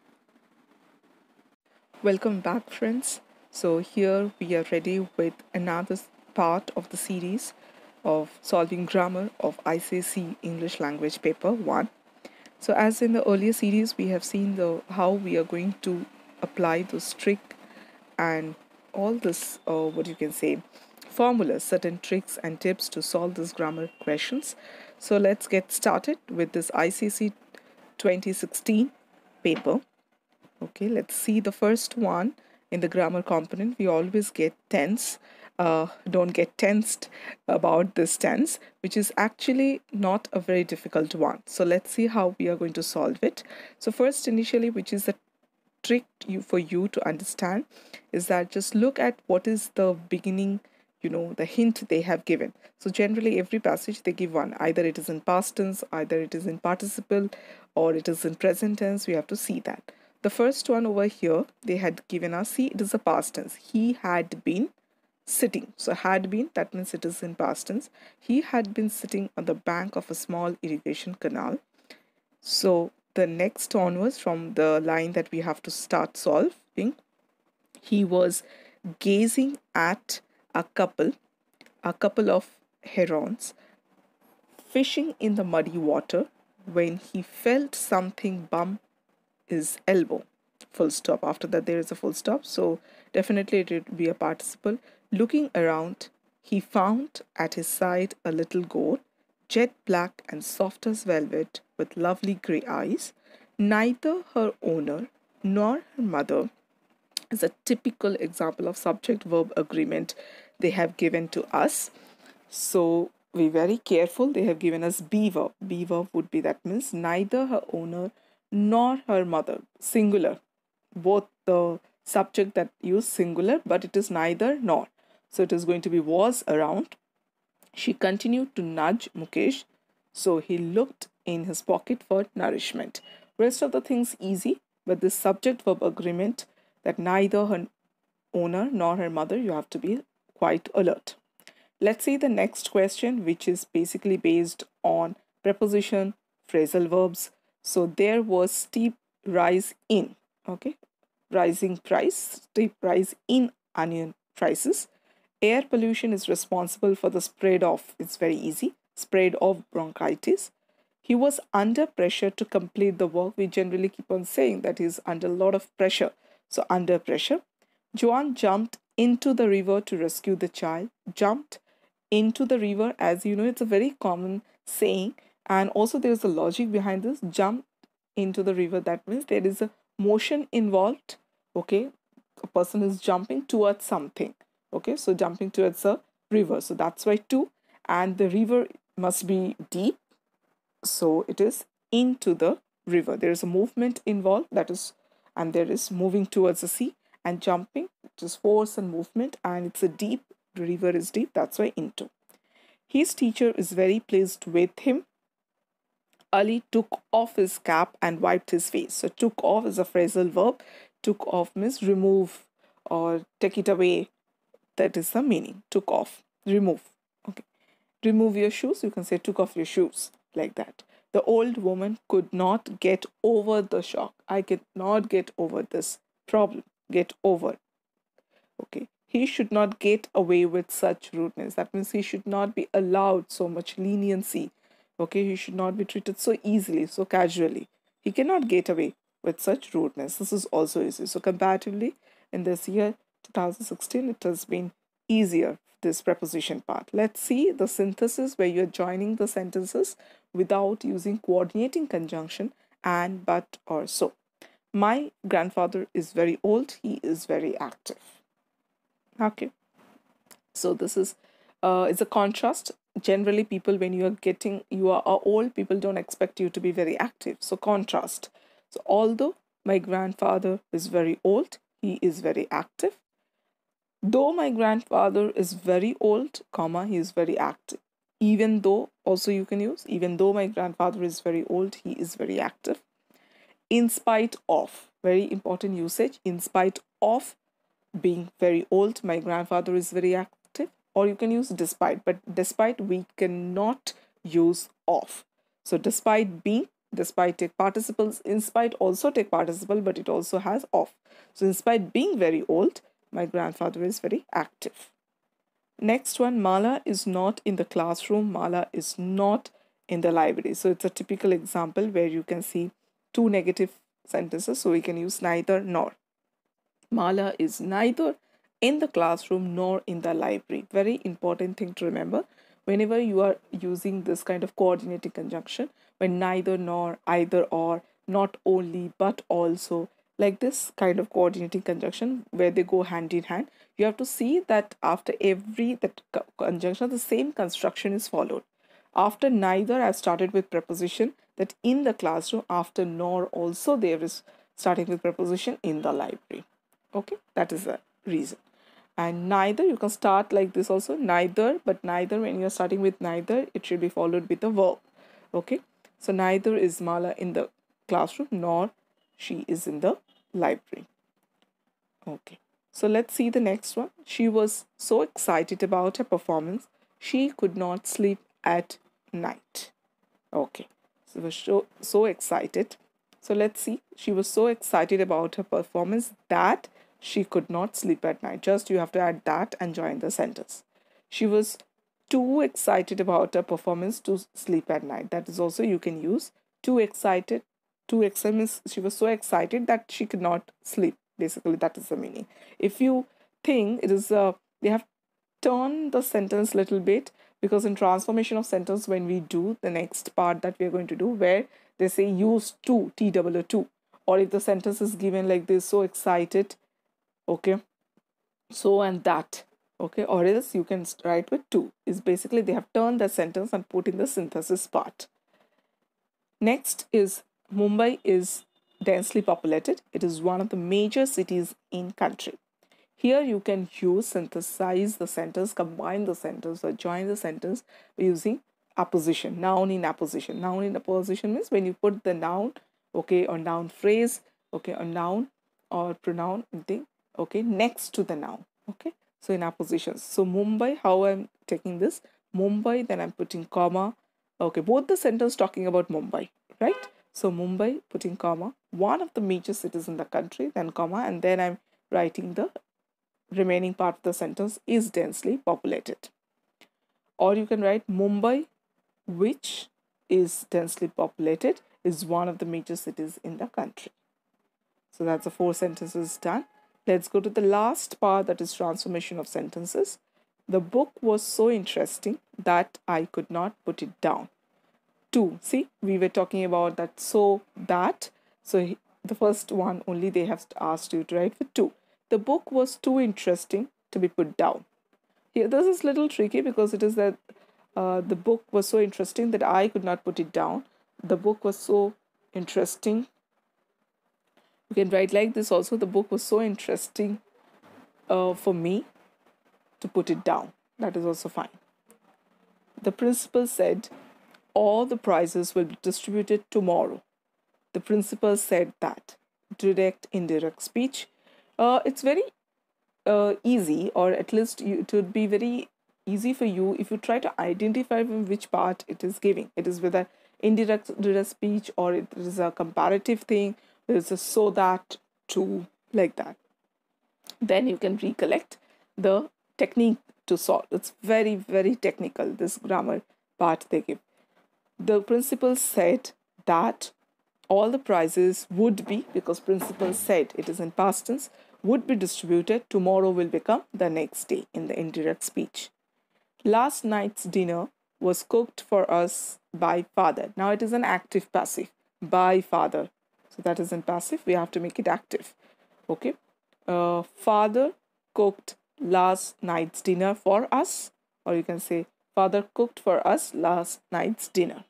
Welcome back friends. So here we are ready with another part of the series of solving grammar of ICSE English language paper 1. So as in the earlier series we have seen the how we are going to apply those trick and all this uh, what you can say formulas certain tricks and tips to solve these grammar questions. So let's get started with this ICSE 2016 paper. Okay, let's see the first one in the grammar component. We always get tense uh, don't get tensed about this tense, which is actually not a very difficult one. So let's see how we are going to solve it. So first, initially, which is the trick you, for you to understand, is that just look at what is the beginning you know the hint they have given so generally every passage they give one either it is in past tense either it is in participle or it is in present tense we have to see that the first one over here they had given us see it is a past tense he had been sitting. So had been, that means it is in past tense. He had been sitting on the bank of a small irrigation canal. So the next onwards from the line that we have to start solving, he was gazing at a couple, a couple of herons, fishing in the muddy water when he felt something bump his elbow. Full stop. After that, there is a full stop. So definitely it would be a participle. Looking around, he found at his side a little goat, jet black and soft as velvet, with lovely grey eyes. Neither her owner nor her mother is a typical example of subject verb agreement they have given to us. So be very careful. They have given us be verb. Be verb would be that means neither her owner nor her mother. Singular. Both the subject that use singular, but it is neither nor. So it is going to be was around. She continued to nudge Mukesh. So he looked in his pocket for nourishment. Rest of the things easy, but this subject verb agreement that neither her owner nor her mother, you have to be quite alert. Let's see the next question, which is basically based on preposition, phrasal verbs. So there was steep rise in, okay, rising price, steep rise in onion prices. Air pollution is responsible for the spread of, it's very easy, spread of bronchitis. He was under pressure to complete the work. We generally keep on saying that he's under a lot of pressure. So under pressure. Joan jumped into the river to rescue the child. Jumped into the river, as you know, it's a very common saying. And also there's a logic behind this. Jump into the river. That means there is a motion involved. Okay. A person is jumping towards something. Okay. So jumping towards a river. So that's why two. And the river must be deep. So it is into the river. There is a movement involved that is and there is moving towards the sea and jumping which is force and movement and it's a deep the river is deep that's why into. His teacher is very pleased with him. Ali took off his cap and wiped his face. So took off is a phrasal verb. Took off means remove or take it away. That is the meaning. Took off remove. Okay. Remove your shoes. You can say took off your shoes like that. The old woman could not get over the shock. I cannot get over this problem. Get over. Okay. He should not get away with such rudeness. That means he should not be allowed so much leniency. Okay. He should not be treated so easily, so casually. He cannot get away with such rudeness. This is also easy. So, comparatively, in this year 2016, it has been easier this preposition part. Let's see the synthesis where you're joining the sentences without using coordinating conjunction and, but, or so. My grandfather is very old. He is very active. Okay. So this is uh, it's a contrast. Generally, people when you are getting you are old, people don't expect you to be very active. So contrast. So although my grandfather is very old, he is very active. Though my grandfather is very old, comma, he is very active even though also you can use even though my grandfather is very old he is very active in spite of very important usage in spite of being very old my grandfather is very active or you can use despite but despite we cannot use of so despite being despite take participles in spite also take participle but it also has of so in spite being very old my grandfather is very active Next one, Mala is not in the classroom. Mala is not in the library. So it's a typical example where you can see two negative sentences. So we can use neither nor. Mala is neither in the classroom nor in the library. Very important thing to remember. Whenever you are using this kind of coordinating conjunction, when neither nor, either or, not only, but also, like this kind of coordinating conjunction where they go hand in hand you have to see that after every that conjunction the same construction is followed after neither i've started with preposition that in the classroom after nor also there is starting with preposition in the library. Okay? That is the reason. And neither you can start like this also neither but neither when you're starting with neither it should be followed with a verb. Okay? So neither is mala in the classroom nor she is in the library. Okay. So let's see the next one. She was so excited about her performance, she could not sleep at night. Okay, so was so, so excited. So let's see. She was so excited about her performance that she could not sleep at night. Just you have to add that and join the sentence. She was too excited about her performance to sleep at night. That is also you can use too excited. Too excited she was so excited that she could not sleep. Basically, that is the meaning. If you think it is a, uh, they have turned the sentence a little bit because in transformation of sentence, when we do the next part that we are going to do, where they say use to two, or if the sentence is given like this, so excited, okay, so and that, okay, or else you can write with two. Is basically they have turned the sentence and put in the synthesis part. Next is Mumbai is densely populated. It is one of the major cities in country. Here you can use synthesize the sentence, combine the sentence or join the sentence using apposition, noun in apposition. Noun in apposition means when you put the noun, okay, or noun phrase, okay, or noun or pronoun thing, okay, next to the noun, okay. So in appositions. So Mumbai, how I'm taking this, Mumbai, then I'm putting comma, okay, both the sentence talking about Mumbai, right? So Mumbai, putting comma, one of the major cities in the country, then comma, and then I'm writing the remaining part of the sentence is densely populated. Or you can write Mumbai, which is densely populated, is one of the major cities in the country. So that's the four sentences done. Let's go to the last part that is transformation of sentences. The book was so interesting that I could not put it down two see we were talking about that so that so the first one only they have asked you to write for two the book was too interesting to be put down here this is a little tricky because it is that uh, the book was so interesting that i could not put it down the book was so interesting you can write like this also the book was so interesting uh, for me to put it down that is also fine the principal said all the prizes will be distributed tomorrow. The principal said that. Direct, indirect speech. Uh, it's very uh, easy, or at least you, it would be very easy for you if you try to identify from which part it is giving. It is whether indirect direct speech or it is a comparative thing. There is a so that to like that. Then you can recollect the technique to solve. It's very very technical. This grammar part they give the principal said that all the prizes would be, because principal said it is in past tense, would be distributed. Tomorrow will become the next day in the indirect speech. Last night's dinner was cooked for us by father. Now it is an active passive by father. So that is in passive. We have to make it active. Okay. Uh, father cooked last night's dinner for us, or you can say Father cooked for us last night's dinner.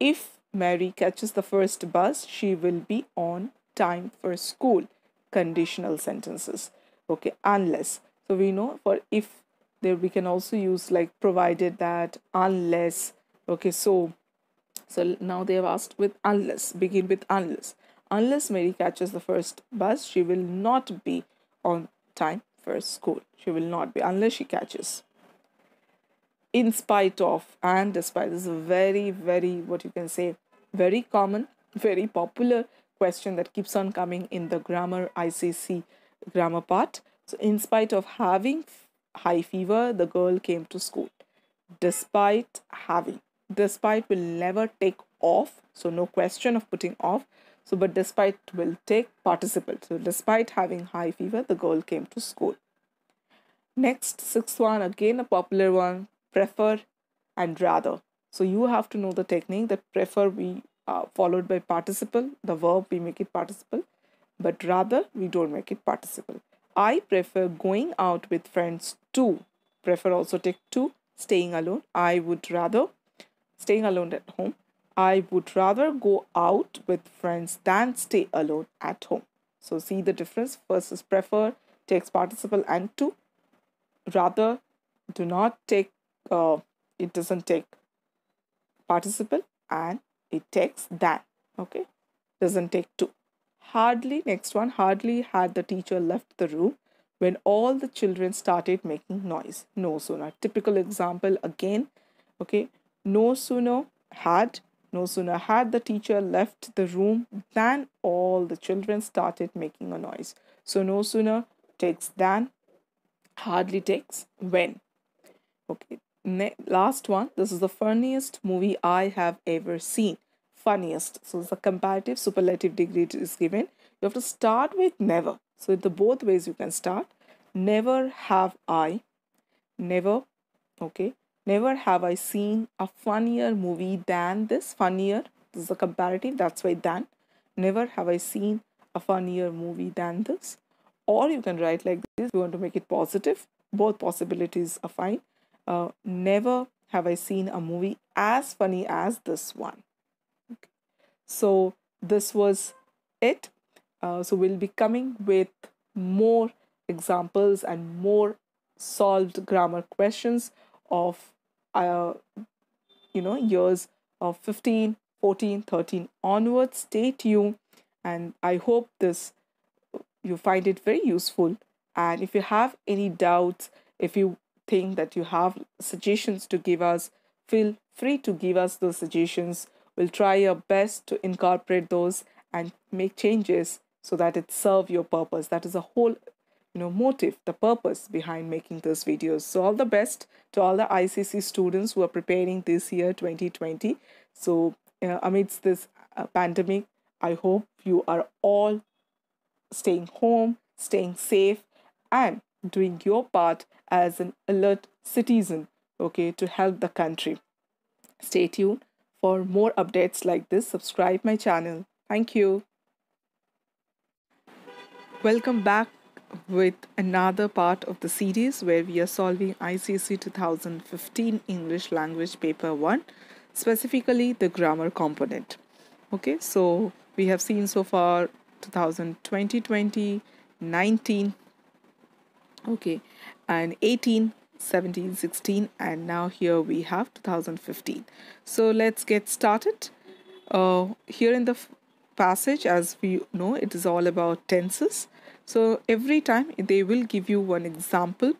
If Mary catches the first bus, she will be on time for school. Conditional sentences. Okay, unless. So we know for if there we can also use like provided that unless. Okay, so so now they have asked with unless. Begin with unless. Unless Mary catches the first bus, she will not be on time for school. She will not be unless she catches in spite of and despite this is a very very what you can say very common very popular question that keeps on coming in the grammar ICSE grammar part. So in spite of having high fever the girl came to school. Despite having despite will never take off so no question of putting off. So but despite will take participle so despite having high fever the girl came to school. Next sixth one again a popular one prefer and rather. So you have to know the technique that prefer we uh, followed by participle. The verb we make it participle. But rather we don't make it participle. I prefer going out with friends too prefer also take to staying alone. I would rather staying alone at home. I would rather go out with friends than stay alone at home. So see the difference. First is prefer takes participle and to. Rather do not take uh, it doesn't take participle and it takes than okay doesn't take to hardly, next one, hardly had the teacher left the room when all the children started making noise. No sooner. Typical example again. Okay. No sooner had, no sooner had the teacher left the room than all the children started making a noise. So no sooner takes than, hardly takes when. Okay. Ne- last one. This is the funniest movie I have ever seen. Funniest. So the comparative superlative degree is given. You have to start with never. So the both ways you can start. Never have I, never, okay, never have I seen a funnier movie than this. Funnier, this is a comparative, that's why than. Never have I seen a funnier movie than this. Or you can write like this, you want to make it positive. Both possibilities are fine. Uh, never have I seen a movie as funny as this one. So this was it. Uh, so we'll be coming with more examples and more solved grammar questions of uh, you know years of 15 14 13 onwards stay tuned and i hope this you find it very useful and if you have any doubts if you think that you have suggestions to give us feel free to give us those suggestions. We'll try our best to incorporate those and make changes so that it serve your purpose. That is a whole you know motive the purpose behind making those videos. So all the best to all the ICSE students who are preparing this year 2020 so uh, amidst this uh, pandemic i hope you are all staying home staying safe and doing your part as an alert citizen okay to help the country. Stay tuned for more updates like this. Subscribe my channel. Thank you. Welcome back with another part of the series where we are solving ICSE 2015 English Language Paper 1, specifically the grammar component. Okay, so we have seen so far 2020, 20, 19, okay, and 18, 17, 16, and now here we have 2015. So let's get started. Uh, here in the passage, as we know, it is all about tenses so every time they will give you one example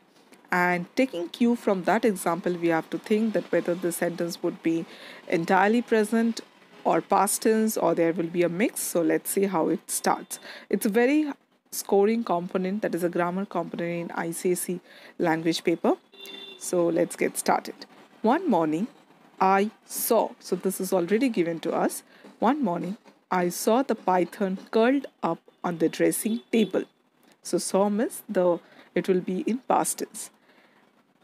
and taking cue from that example we have to think that whether the sentence would be entirely present or past tense or there will be a mix so let's see how it starts it's a very scoring component that is a grammar component in ICSE language paper so let's get started one morning I saw so this is already given to us one morning I saw the python curled up on the dressing table so saw miss the it will be in past tense.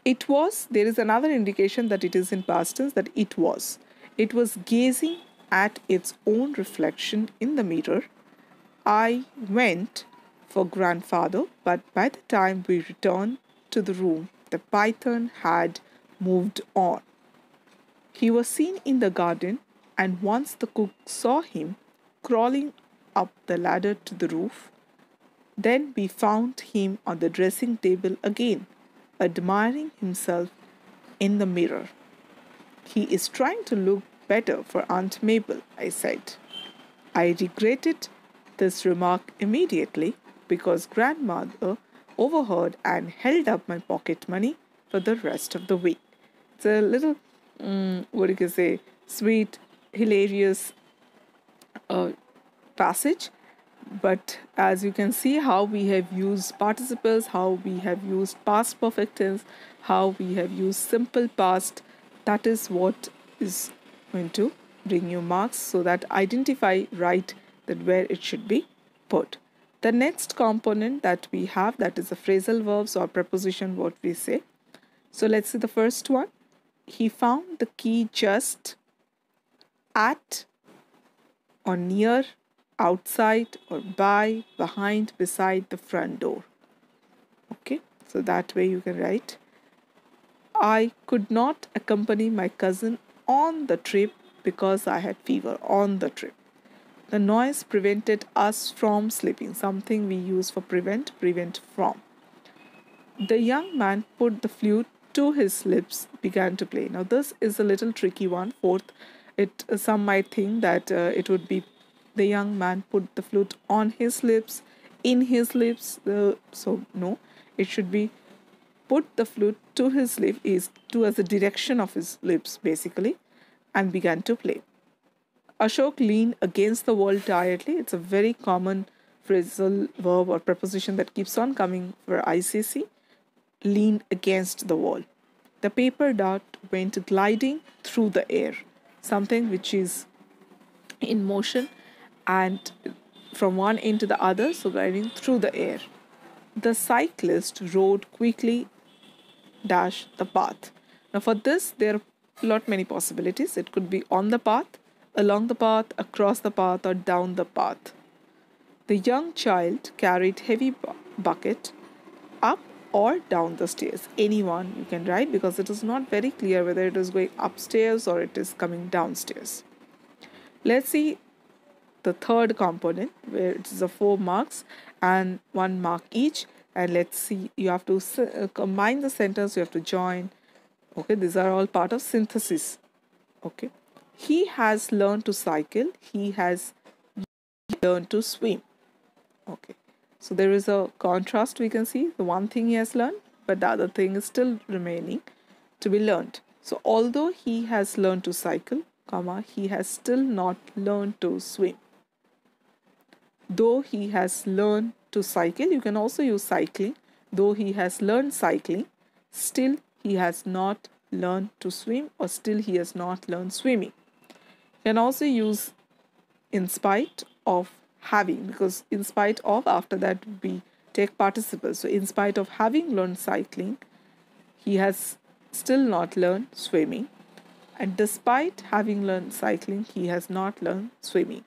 It was there is another indication that it is in past tense that it was. It was gazing at its own reflection in the mirror. I went for grandfather, but by the time we returned to the room, the python had moved on. He was seen in the garden, and once the cook saw him crawling up the ladder to the roof, then we found him on the dressing table again, admiring himself in the mirror. He is trying to look better for Aunt Mabel, I said. I regretted this remark immediately because grandmother overheard and held up my pocket money for the rest of the week. It's a little, um, what do you say, sweet, hilarious uh, passage. But as you can see how we have used participles how we have used past perfect tense how we have used simple past that is what is going to bring you marks. So that identify right that where it should be put the next component that we have that is the phrasal verbs or preposition what we say so let's see the first one he found the key just at or near outside or by, behind, beside the front door. Okay, so that way you can write. I could not accompany my cousin on the trip because I had fever on the trip. The noise prevented us from sleeping, something we use for prevent, prevent from. The young man put the flute to his lips, began to play. Now, this is a little tricky one. Fourth, it some might think that uh, it would be the young man put the flute on his lips, in his lips. The, so no, it should be put the flute to his lip is to as the direction of his lips basically, and began to play. Ashok leaned against the wall tiredly. It's a very common phrasal verb or preposition that keeps on coming for ICSE. Lean against the wall. The paper dart went gliding through the air, something which is in motion and from one end to the other, so gliding through the air. The cyclist rode quickly dash the path. Now for this there are lot many possibilities. It could be on the path, along the path, across the path or down the path. The young child carried heavy bu- bucket up or down the stairs. Anyone you can write because it is not very clear whether it is going upstairs or it is coming downstairs. Let's see the third component where it is a four marks and one mark each and let's see you have to uh, combine the sentence you have to join okay these are all part of synthesis okay he has learned to cycle. He has learned to swim. Okay. So there is a contrast we can see. The one thing he has learned but the other thing is still remaining to be learned. So although he has learned to cycle comma he has still not learned to swim. Though he has learned to cycle you can also use cycling. Though he has learned cycling still he has not learned to swim or still he has not learned swimming can also use in spite of having because in spite of after that we take participle so in spite of having learned cycling he has still not learned swimming. And despite having learned cycling he has not learned swimming.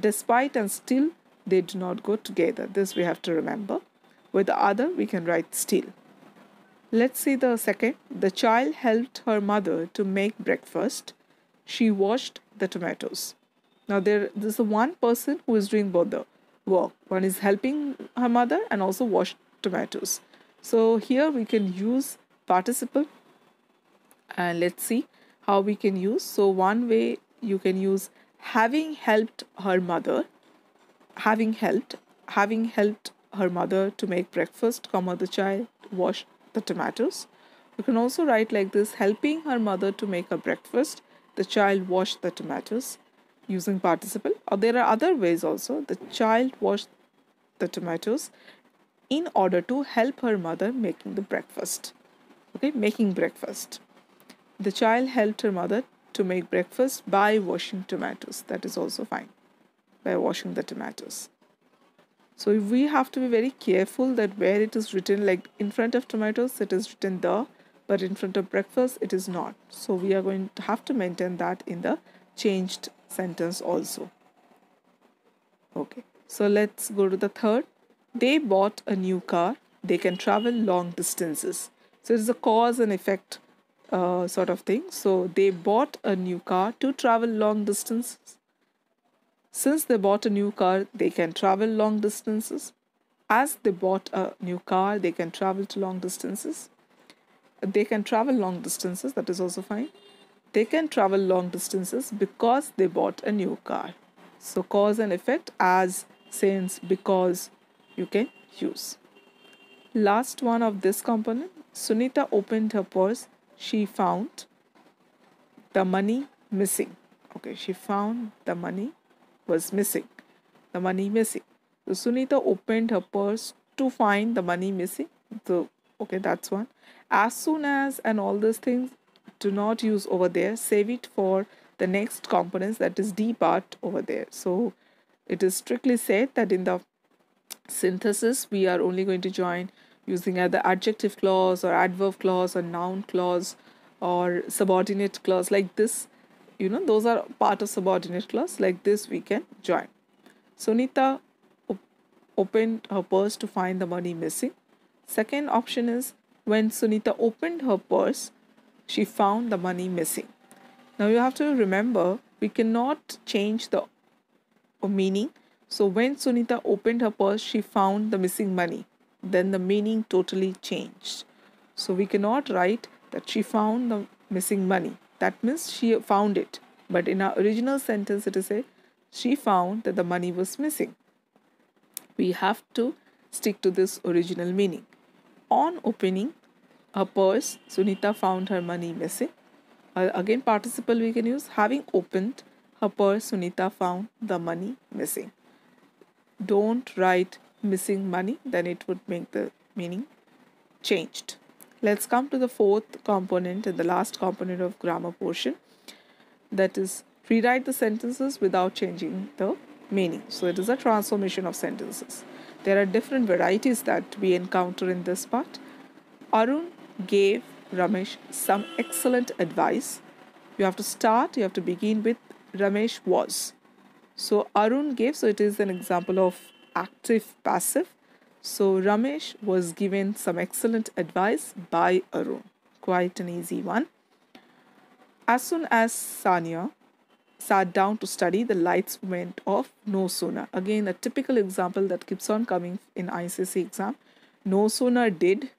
Despite and still they do not go together. This we have to remember. With the other we can write still. Let's see the second. The child helped her mother to make breakfast. She washed the tomatoes. Now there there's a one person who is doing both the work. One is helping her mother and also wash tomatoes. So here we can use participle and let's see how we can use. So one way you can use having helped her mother having helped having helped her mother to make breakfast comma the child wash the tomatoes. You can also write like this helping her mother to make a breakfast the child washed the tomatoes using participle or there are other ways also the child washed the tomatoes in order to help her mother making the breakfast. Okay making breakfast. The child helped her mother to make breakfast by washing tomatoes. That is also fine by washing the tomatoes. So we have to be very careful that where it is written like in front of tomatoes it is written the but in front of breakfast it is not. So we are going to have to maintain that in the changed sentence also. Okay, so let's go to the third. They bought a new car. They can travel long distances. So it's a cause and effect uh, sort of thing. So they bought a new car to travel long distances. Since they bought a new car, they can travel long distances. As they bought a new car, they can travel to long distances. They can travel long distances, that is also fine. They can travel long distances because they bought a new car. So, cause and effect as, since, because you can use. Last one of this component Sunita opened her purse. She found the money missing. Okay, she found the money was missing, the money missing. So Sunita opened her purse to find the money missing. So okay, that's one. As soon as and all these things do not use over there, save it for the next components that is D part over there. So it is strictly said that in the synthesis we are only going to join using either adjective clause or adverb clause or noun clause or subordinate clause. Like this you know those are part of subordinate clause. Like this we can join. Sunita op- opened her purse to find the money missing. Second option is when sunita opened her purse she found the money missing. Now you have to remember we cannot change the meaning. So when sunita opened her purse she found the missing money. Then the meaning totally changed. So we cannot write that she found the missing money. That means she found it. But in our original sentence it is a she found that the money was missing. We have to stick to this original meaning. On opening her purse, Sunita found her money missing. Again, participle we can use. Having opened her purse, Sunita found the money missing. Don't write missing money, then it would make the meaning changed. Let's come to the fourth component and the last component of grammar portion. That is rewrite the sentences without changing the meaning. So it is a transformation of sentences. There are different varieties that we encounter in this part. Arun gave Ramesh some excellent advice. You have to start, you have to begin with Ramesh was. So Arun gave, so it is an example of active passive. So Ramesh was given some excellent advice by Arun. Quite an easy one. As soon as Sania sat down to study, the lights went off no sooner. Again, a typical example that keeps on coming in ICSE exam. No sooner did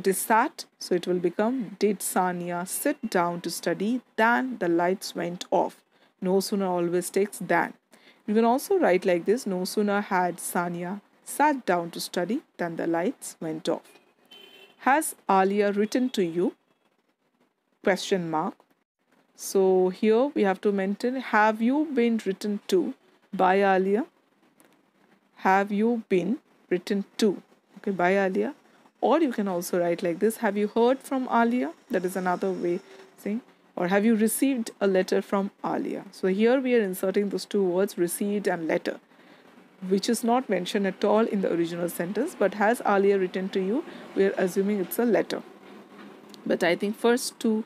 it is sat, so it will become Did Sanya sit down to study than the lights went off? No sooner always takes than. You can also write like this No sooner had Sanya sat down to study than the lights went off. Has Alia written to you? Question mark. So here we have to mention Have you been written to? By Alia? Have you been written to? Okay, by Alia. Or you can also write like this. Have you heard from alia? That is another way saying or have you received a letter from alia? So here we are inserting those two words received and letter which is not mentioned at all in the original sentence but has alia written to you we are assuming it's a letter. But i think first two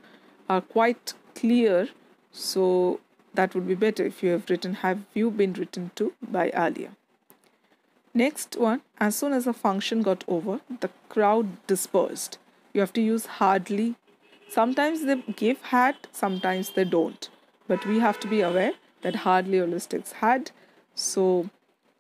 are quite clear so that would be better if you have written have you been written to by alia Next one, as soon as the function got over, the crowd dispersed. You have to use hardly. Sometimes they give had, sometimes they don't. But we have to be aware that hardly always takes had. So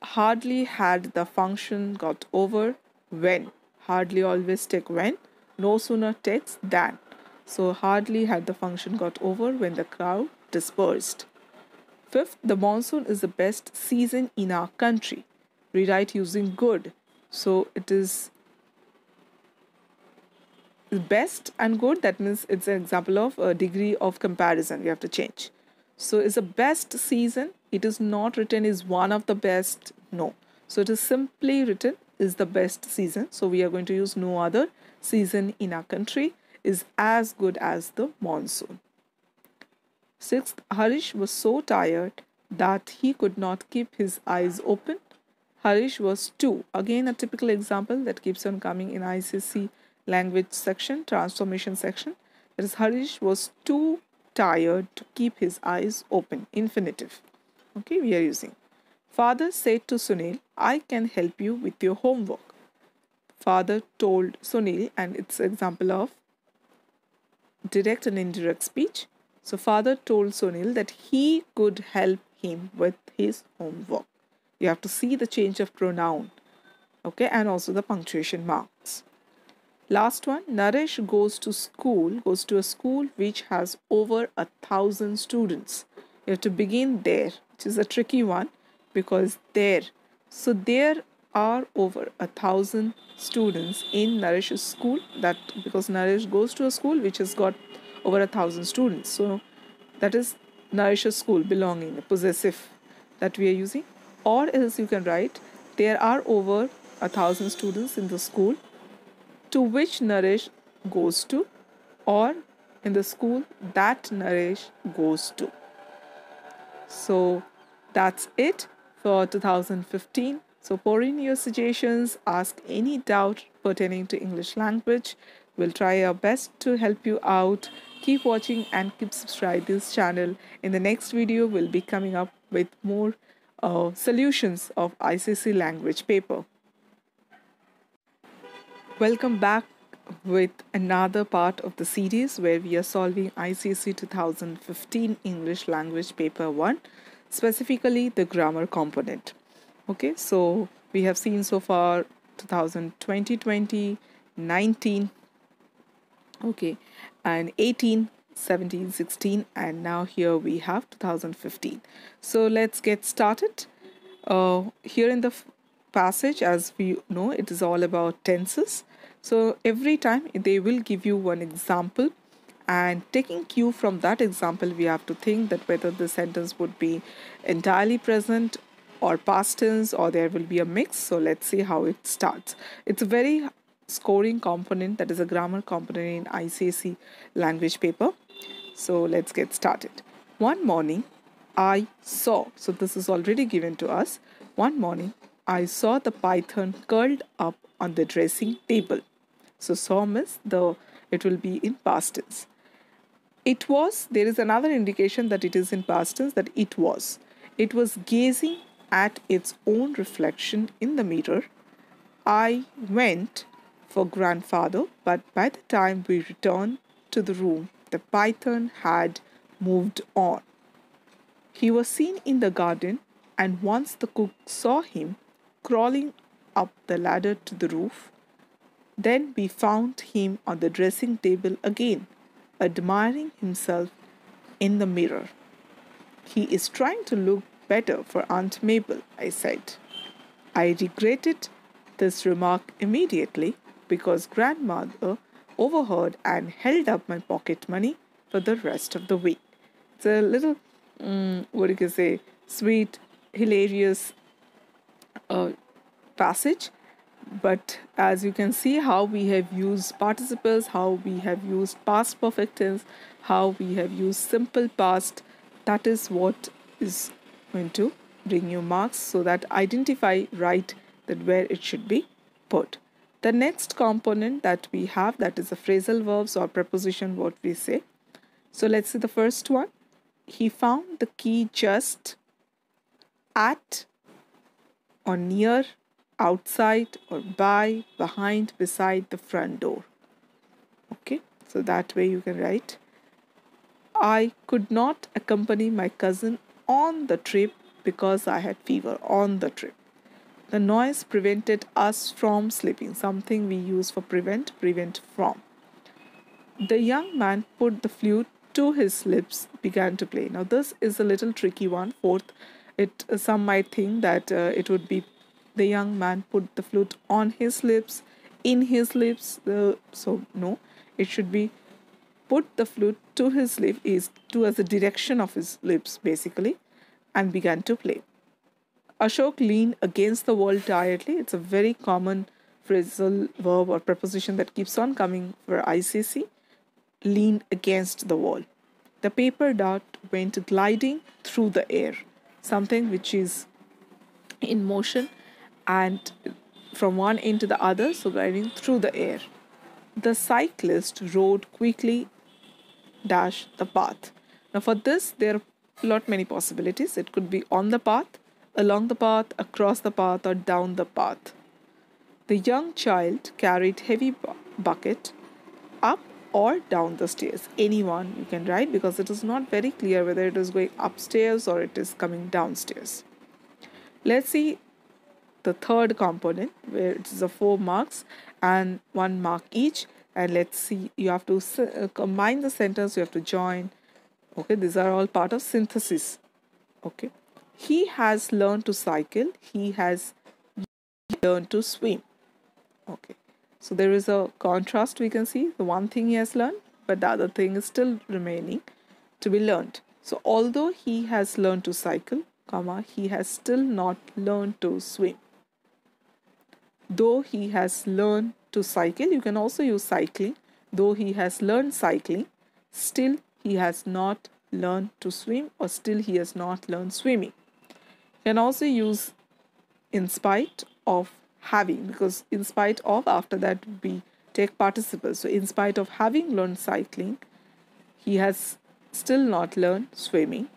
hardly had the function got over when. Hardly always take when. No sooner takes than. So hardly had the function got over when the crowd dispersed. Fifth, the monsoon is the best season in our country rewrite using good. So it is best and good. That means it's an example of a degree of comparison. We have to change. So is the best season. It is not written is one of the best. No. So it is simply written is the best season. So we are going to use no other season in our country is as good as the monsoon. Sixth, Harish was so tired that he could not keep his eyes open Harish was 2. Again, a typical example that keeps on coming in ICSE language section, transformation section. That is, Harish was too tired to keep his eyes open. Infinitive. Okay, we are using. Father said to Sunil, I can help you with your homework. Father told Sunil, and it's example of direct and indirect speech. So, father told Sunil that he could help him with his homework. You have to see the change of pronoun okay and also the punctuation marks. Last one naresh goes to school goes to a school which has over a thousand students. You have to begin there which is a tricky one because there so there are over a thousand students in naresh's school that because naresh goes to a school which has got over a thousand students so that is naresh's school belonging possessive that we are using or else you can write there are over a thousand students in the school to which Naresh goes to or in the school that Naresh goes to. So that's it for 2015. So pour in your suggestions, ask any doubt pertaining to English language. We'll try our best to help you out. Keep watching and keep subscribe this channel. In the next video, we'll be coming up with more uh, solutions of ICSE language paper. Welcome back with another part of the series where we are solving ICSE 2015 English language paper 1 specifically the grammar component okay so we have seen so far 2020 20 19 okay and 18 17, 16, and now here we have 2015. So let's get started. Uh, here in the passage, as we know, it is all about tenses. So every time they will give you one example and taking cue from that example we have to think that whether the sentence would be entirely present or past tense or there will be a mix. So let's see how it starts. It's a very scoring component that is a grammar component in ICSE language paper. So let's get started. One morning I saw so this is already given to us. One morning I saw the python curled up on the dressing table. So saw means the it will be in past tense it was, there is another indication that it is in past tense that it was. It was gazing at its own reflection in the mirror. I went for grandfather, but by the time we returned to the room, the python had moved on. He was seen in the garden, and once the cook saw him crawling up the ladder to the roof, then we found him on the dressing table again admiring himself in the mirror. He is trying to look better for Aunt Mabel, I said. I regretted this remark immediately because grandmother overheard and held up my pocket money for the rest of the week. It's a little, um, what do you say, sweet, hilarious uh, passage but as you can see how we have used participles how we have used past perfect tense how we have used simple past that is what is going to bring you marks so that identify right that where it should be put the next component that we have that is the phrasal verbs or preposition what we say so let's see the first one he found the key just at or near outside or by, behind, beside the front door. Okay, so that way you can write. I could not accompany my cousin on the trip because I had fever on the trip. The noise prevented us from sleeping, something we use for prevent, prevent from. The young man put the flute to his lips, began to play. Now, this is a little tricky one. Fourth, it some might think that uh, it would be the young man put the flute on his lips in his lips the so no it should be put the flute to his lip is to the direction of his lips basically and began to play ashok leaned against the wall tiredly it's a very common phrasal verb or preposition that keeps on coming for ICSE. lean against the wall the paper dart went gliding through the air something which is in motion and from one end to the other, so gliding through the air. The cyclist rode quickly dash the path. Now for this there are lot many possibilities. It could be on the path, along the path, across the path or down the path. The young child carried heavy bu- bucket up or down the stairs. Anyone you can write because it is not very clear whether it is going upstairs or it is coming downstairs. Let's see the third component where it is a four marks and one mark each and let's see you have to uh, combine the sentence you have to join. Okay these are all part of synthesis. Okay. He has learned to cycle. He has learned to swim. Okay. So there is a contrast we can see. The one thing he has learned but the other thing is still remaining to be learned. So although he has learned to cycle comma he has still not learned to swim though he has learned to cycle, you can also use cycling, though he has learned cycling, still he has not learned to swim or still he has not learned swimming. You can also use in spite of having because in spite of after that we take participles. So in spite of having learned cycling, he has still not learned swimming.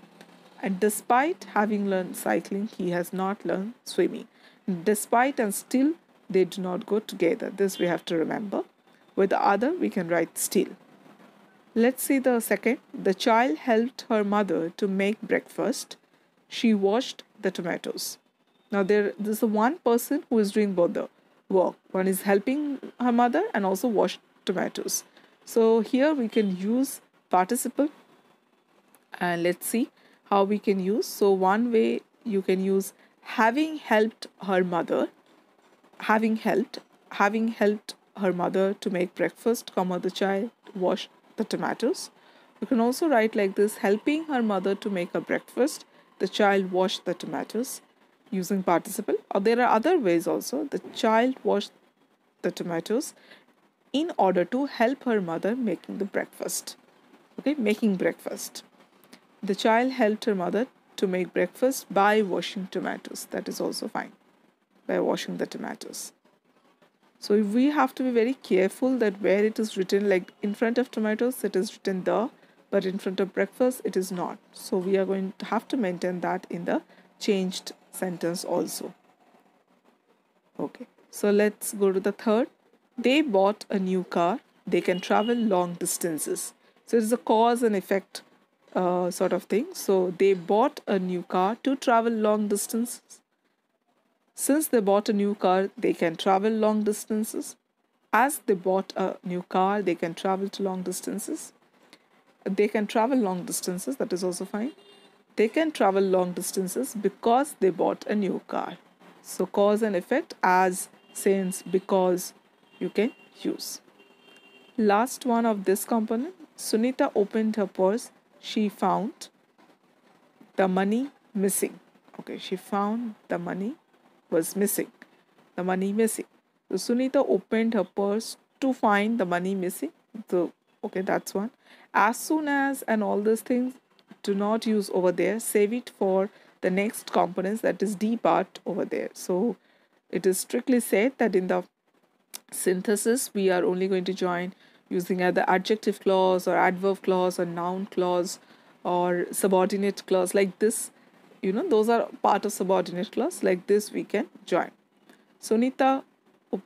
And despite having learned cycling, he has not learned swimming. Despite and still they do not go together. This we have to remember. With the other, we can write still. Let's see the second. The child helped her mother to make breakfast. She washed the tomatoes. Now there, there's one person who is doing both the work. One is helping her mother and also wash tomatoes. So here we can use participle and let's see how we can use so one way you can use having helped her mother having helped having helped her mother to make breakfast comma the child wash the tomatoes. You can also write like this helping her mother to make a breakfast the child washed the tomatoes using participle. Or there are other ways also the child washed the tomatoes in order to help her mother making the breakfast. Okay making breakfast. The child helped her mother to make breakfast by washing tomatoes. That is also fine by washing the tomatoes. So we have to be very careful that where it is written like in front of tomatoes it is written the but in front of breakfast it is not. So we are going to have to maintain that in the changed sentence also. Okay. So let's go to the third. They bought a new car. They can travel long distances. So it's a cause and effect uh, sort of thing. So they bought a new car to travel long distances since they bought a new car they can travel long distances. As they bought a new car they can travel to long distances. They can travel long distances that is also fine. They can travel long distances because they bought a new car. So cause and effect as since because you can use. Last one of this component sunita opened her purse. She found the money missing. Okay she found the money was missing. The money missing. So sunita opened her purse to find the money missing. So okay that's one. As soon as and all these things do not use over there save it for the next components that is d part over there. So it is strictly said that in the synthesis we are only going to join using either adjective clause or adverb clause or noun clause or subordinate clause like this you know those are part of subordinate clause like this we can join sunita op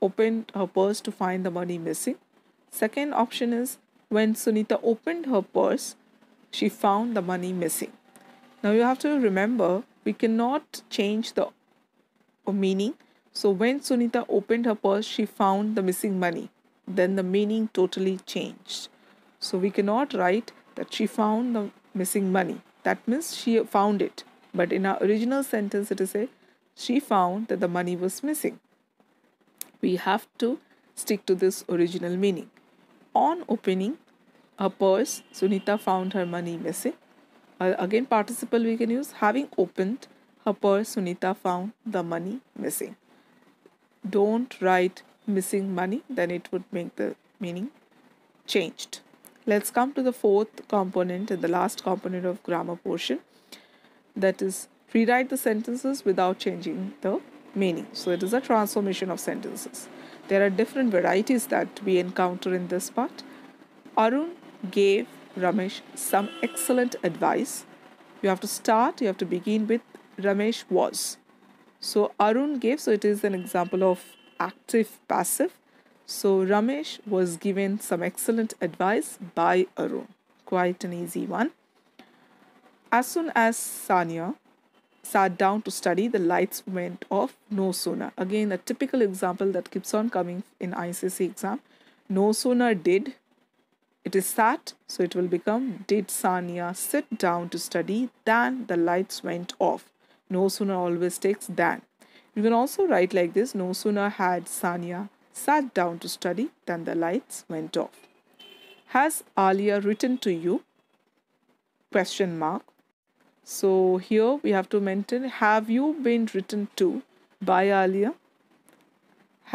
opened her purse to find the money missing Second option is when Sunita opened her purse, she found the money missing. Now you have to remember we cannot change the meaning. So when Sunita opened her purse, she found the missing money. Then the meaning totally changed. So we cannot write that she found the missing money. That means she found it. But in our original sentence, it is a she found that the money was missing. We have to stick to this original meaning. On opening her purse, Sunita found her money missing. Uh, again, participle we can use. Having opened her purse, Sunita found the money missing. Don't write missing money, then it would make the meaning changed. Let's come to the fourth component and the last component of grammar portion. That is, rewrite the sentences without changing the meaning. So it is a transformation of sentences. There are different varieties that we encounter in this part. Arun gave Ramesh some excellent advice. You have to start, you have to begin with Ramesh was. So Arun gave, so it is an example of active passive. So Ramesh was given some excellent advice by Arun. Quite an easy one. As soon as Sanya sat down to study, the lights went off no sooner. Again, a typical example that keeps on coming in ICSE exam. No sooner did it is sat, so it will become did Sanya sit down to study than the lights went off. No sooner always takes than. You can also write like this No sooner had Sanya sat down to study then the lights went off. Has Alia written to you? Question mark. So here we have to mention have you been written to by Alia?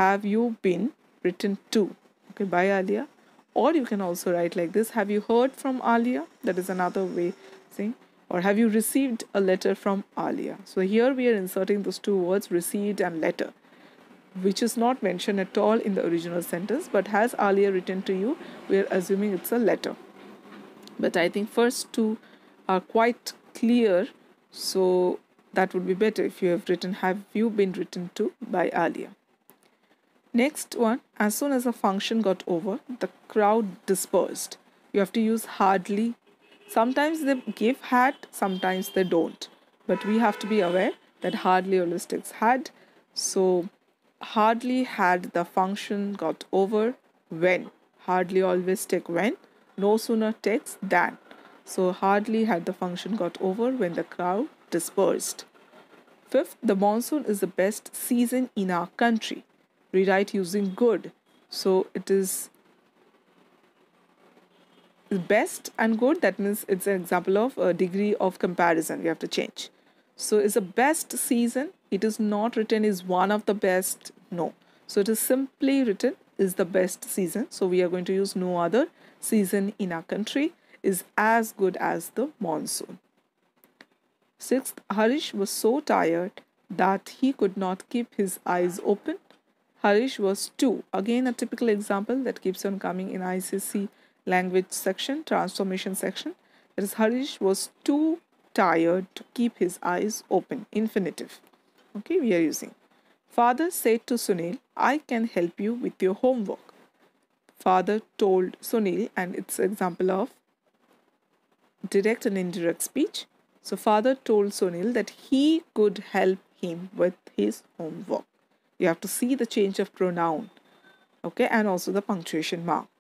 Have you been written to? Okay, by Alia. Or you can also write like this Have you heard from Alia? That is another way saying. Or have you received a letter from Alia? So here we are inserting those two words received and letter, which is not mentioned at all in the original sentence. But has Alia written to you? We are assuming it's a letter. But I think first two are quite clear so that would be better if you have written have you been written to by Alia. Next one, as soon as the function got over, the crowd dispersed. You have to use hardly. Sometimes they give had, sometimes they don't. But we have to be aware that hardly always takes had. So hardly had the function got over when. Hardly always take when. no sooner takes than. So hardly had the function got over when the crowd dispersed. Fifth, the monsoon is the best season in our country. Rewrite using good. So it is best and good. That means it's an example of a degree of comparison. We have to change. So is the best season. It is not written is one of the best. No. So it is simply written is the best season. So we are going to use no other season in our country is as good as the monsoon. Sixth, Harish was so tired that he could not keep his eyes open. Harish was two. Again, a typical example that keeps on coming in ICSE language section, transformation section. That is, Harish was too tired to keep his eyes open. Infinitive. Okay, we are using. Father said to Sunil, I can help you with your homework. Father told Sunil, and it's an example of direct and indirect speech. So father told Sunil that he could help him with his homework. You have to see the change of pronoun, okay, and also the punctuation marks.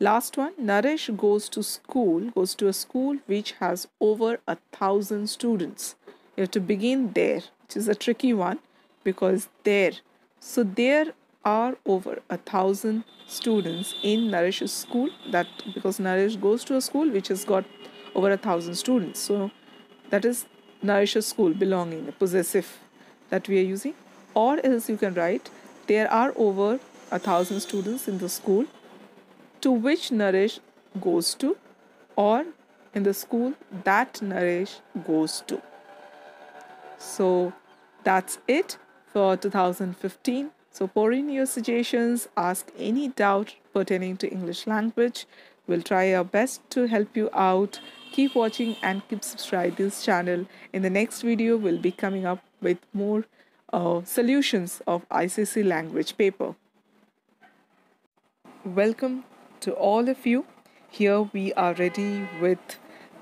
Last one, Naresh goes to school, goes to a school which has over a thousand students. You have to begin there, which is a tricky one because there. So there are over a thousand students in Naresh's school. That because Naresh goes to a school which has got over a thousand students. So that is Naresh's school belonging, possessive that we are using. Or else you can write there are over a thousand students in the school to which Naresh goes to or in the school that Naresh goes to. So that's it for 2015. So pour in your suggestions, ask any doubt pertaining to English language. We'll try our best to help you out. Keep watching and keep subscribe this channel. In the next video, we'll be coming up with more uh, solutions of ICSE language paper. Welcome to all of you. Here we are ready with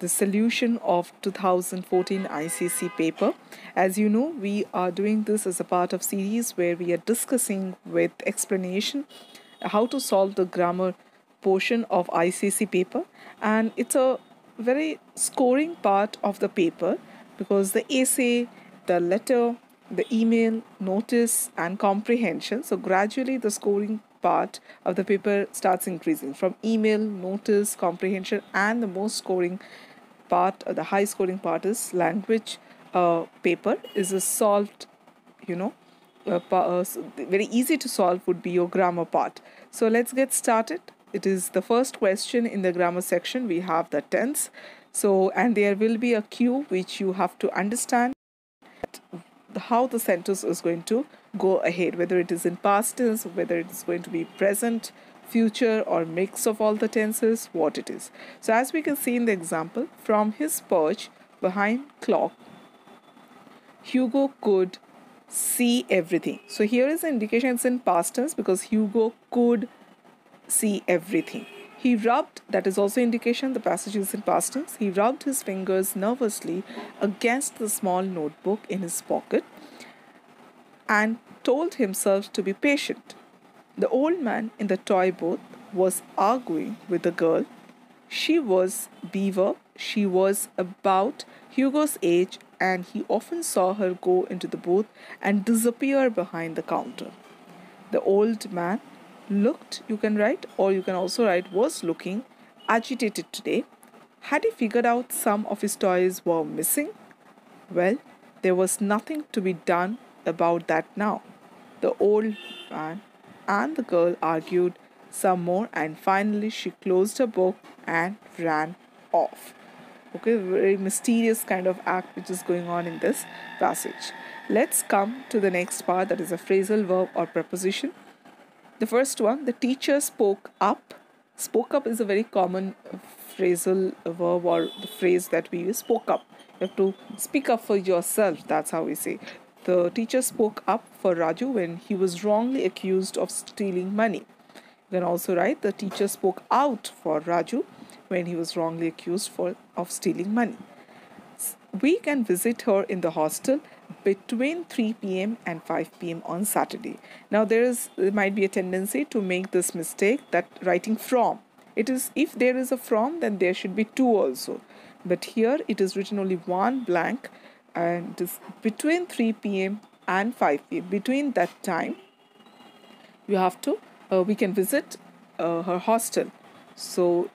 the solution of 2014 ICSE paper. As you know, we are doing this as a part of series where we are discussing with explanation how to solve the grammar portion of ICSE paper and it's a very scoring part of the paper because the essay, the letter, the email, notice and comprehension. So gradually the scoring part of the paper starts increasing from email, notice, comprehension and the most scoring part, uh, the high scoring part is language uh, paper is a solved, you know, uh, uh very easy to solve would be your grammar part. So let's get started. It is the first question in the grammar section. We have the tense. So, and there will be a cue which you have to understand how the sentence is going to go ahead, whether it is in past tense, whether it is going to be present, future or mix of all the tenses, what it is. So as we can see in the example, from his perch behind clock, Hugo could see everything. So here is the indication it's in past tense because Hugo could see everything. He rubbed, that is also indication the passage is in past tense. He rubbed his fingers nervously against the small notebook in his pocket and told himself to be patient. The old man in the toy booth was arguing with the girl. She was Beaver. She was about Hugo's age, and he often saw her go into the booth and disappear behind the counter. The old man looked, you can write, or you can also write, was looking agitated today. Had he figured out some of his toys were missing? Well, there was nothing to be done about that now. The old man and the girl argued some more and finally she closed her book and ran off. Okay very mysterious kind of act which is going on in this passage. Let's come to the next part that is a phrasal verb or preposition. The first one the teacher spoke up. Spoke up is a very common phrasal verb or the phrase that we use spoke up. You have to speak up for yourself that's how we say the teacher spoke up for Raju when he was wrongly accused of stealing money. You can also write the teacher spoke out for Raju when he was wrongly accused for, of stealing money. We can visit her in the hostel between 3 p.m. and 5 p.m. on Saturday. Now there is there might be a tendency to make this mistake that writing from it is if there is a from then there should be two also but here it is written only one blank and it is between 3 p.m and 5 p.m between that time you have to uh, we can visit uh, her hostel. So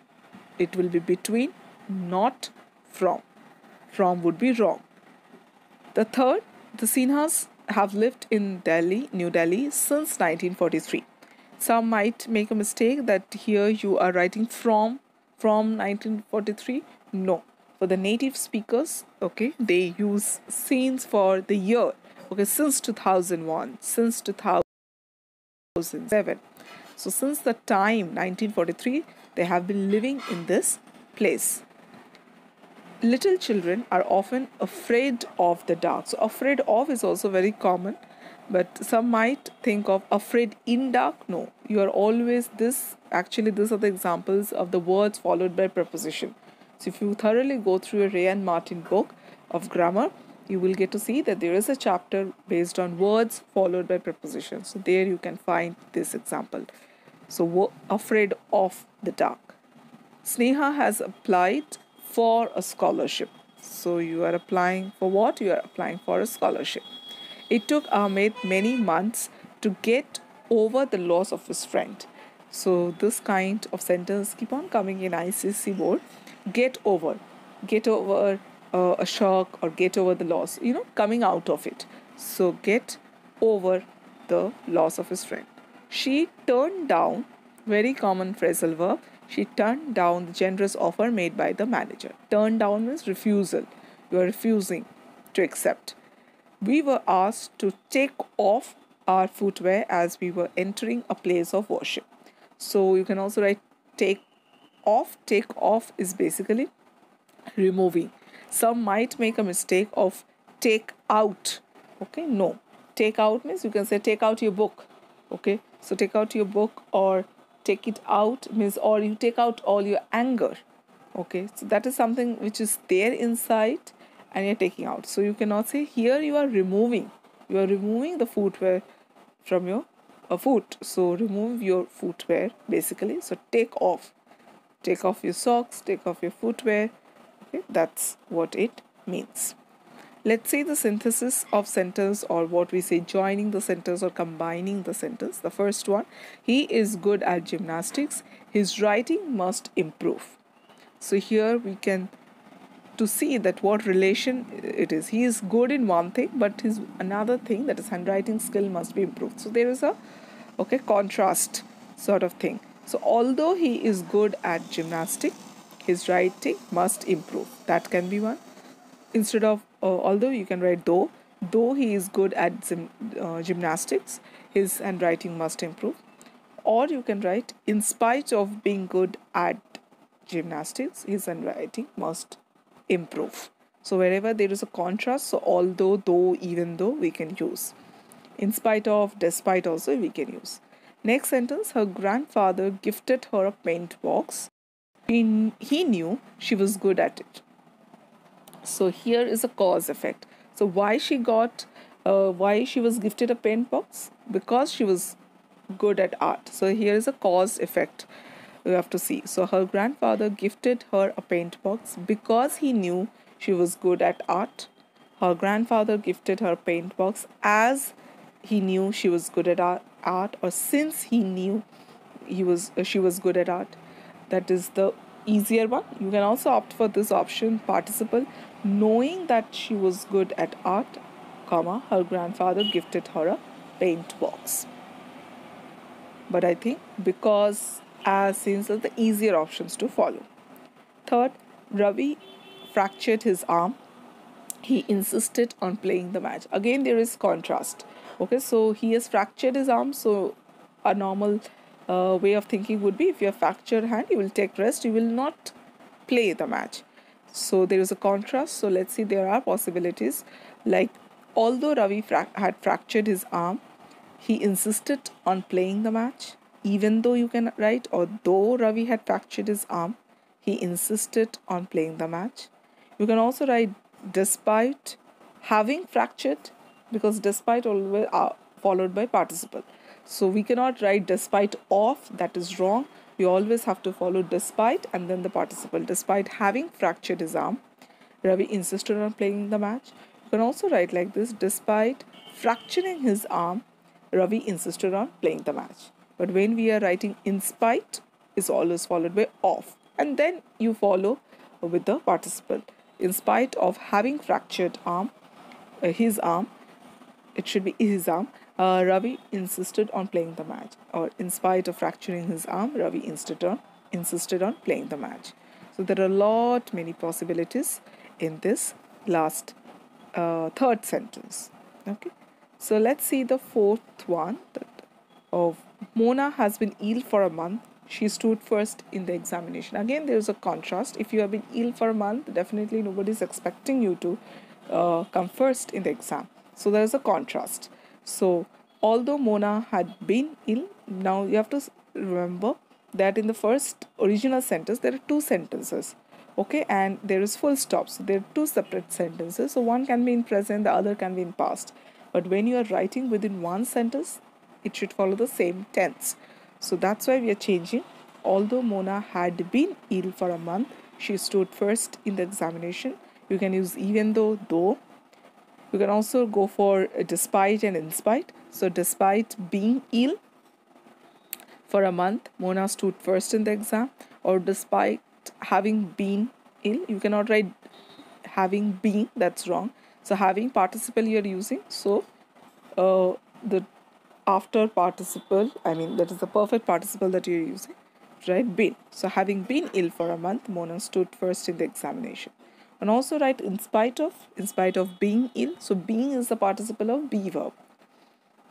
it will be between not from from would be wrong. The third the sinhas have lived in delhi new delhi since 1943 some might make a mistake that here you are writing from from 1943 no for the native speakers okay they use scenes for the year okay since 2001 since 2007 so since the time 1943 they have been living in this place. Little children are often afraid of the dark. So afraid of is also very common but some might think of afraid in dark. No you are always this actually these are the examples of the words followed by preposition so if you thoroughly go through a Wren and Martin book of grammar you will get to see that there is a chapter based on words followed by prepositions. So there you can find this example. So afraid of the dark. Sneha has applied for a scholarship. So you are applying for what? You are applying for a scholarship. It took Ahmed many months to get over the loss of his friend. So this kind of sentence keep on coming in ICSE board. Get over, get over uh, a shock or get over the loss. You know, coming out of it. So get over the loss of his friend. She turned down very common phrasal verb. She turned down the generous offer made by the manager. Turn down means refusal. You are refusing to accept we were asked to take off our footwear as we were entering a place of worship. So you can also write take off. Take off is basically removing. Some might make a mistake of take out. Okay, no. Take out means you can say take out your book. Okay, so take out your book or take it out means or you take out all your anger. Okay, so that is something which is there inside and you're taking out. So you cannot say here you are removing. You are removing the footwear from your uh, foot. So remove your footwear basically. So take off. Take off your socks, take off your footwear. Okay, that's what it means. Let's say the synthesis of sentence or what we say joining the sentence or combining the sentence. The first one, he is good at gymnastics. His writing must improve. So here we can to see that what relation it is. He is good in one thing, but his another thing that his handwriting skill must be improved. So there is a okay contrast sort of thing. So although he is good at gymnastic, his writing must improve. That can be one. Instead of uh, although you can write though, though he is good at gym, uh, gymnastics, his handwriting must improve. Or you can write in spite of being good at gymnastics, his handwriting must improve. So wherever there is a contrast, so although, though, even though, we can use. In spite of, despite also we can use. Next sentence, her grandfather gifted her a paint box. He, he knew she was good at it. So here is a cause effect. So why she got, uh, why she was gifted a paint box? Because she was good at art. So here is a cause effect we have to see. So her grandfather gifted her a paint box because he knew she was good at art. Her grandfather gifted her paint box as he knew she was good at art or since he knew he was uh, she was good at art. That is the easier one. You can also opt for this option participle knowing that she was good at art, comma her grandfather gifted her a paint box. But I think because as since are the easier options to follow. Third, Ravi fractured his arm. He insisted on playing the match. Again, there is contrast. Okay, so he has fractured his arm. So, a normal uh, way of thinking would be if you have fractured hand, you will take rest, you will not play the match. So, there is a contrast. So, let's see, there are possibilities. Like, although Ravi fra- had fractured his arm, he insisted on playing the match even though you can write, or though Ravi had fractured his arm, he insisted on playing the match. You can also write despite having fractured because despite always are followed by participle. So we cannot write despite of that is wrong. we always have to follow despite and then the participle. Despite having fractured his arm, Ravi insisted on playing the match. You can also write like this despite fracturing his arm, Ravi insisted on playing the match. But when we are writing in spite, is always followed by of. And then you follow with the participle. In spite of having fractured arm, uh, his arm, it should be his arm, uh, Ravi insisted on playing the match. Or in spite of fracturing his arm, Ravi insisted on, insisted on playing the match. So there are a lot many possibilities in this last uh, third sentence. Okay. So let's see the fourth one that of Mona has been ill for a month. She stood first in the examination. Again, there's a contrast. If you have been ill for a month, definitely nobody is expecting you to uh, come first in the exam. So there's a contrast. So although Mona had been ill, now you have to remember that in the first original sentence there are two sentences okay? And there is full stop. So there are two separate sentences. So one can be in present the other can be in past. But when you are writing within one sentence it should follow the same tense. So that's why we are changing. Although mona had been ill for a month she stood first in the examination. You can use even though though you can also go for despite and in spite. So despite being ill for a month mona stood first in the exam. Or despite having been ill you cannot write having been that's wrong. So having participle you're using. So uh, the after participle i mean that is the perfect participle that you're using right been. So having been ill for a month mona stood first in the examination and also write in spite of in spite of being ill so being is the participle of be verb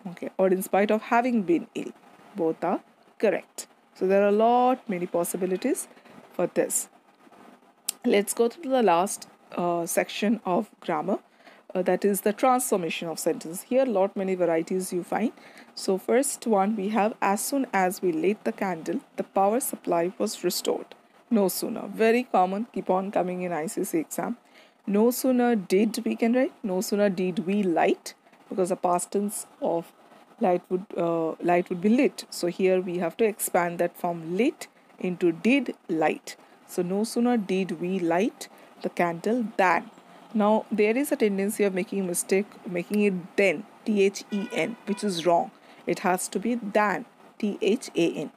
okay or in spite of having been ill both are correct so there are a lot many possibilities for this. Let's go to the last uh, section of grammar. Uh, that is the transformation of sentence. Here, a lot many varieties you find. So, first one we have as soon as we lit the candle, the power supply was restored. No sooner, very common, keep on coming in ICSE exam. No sooner did we can write. No sooner did we light because the past tense of light would uh, light would be lit. So here we have to expand that from lit into did light. So no sooner did we light the candle than. Now there is a tendency of making a mistake, making it then, T-H-E-N, which is wrong. It has to be than, T-H-A-N.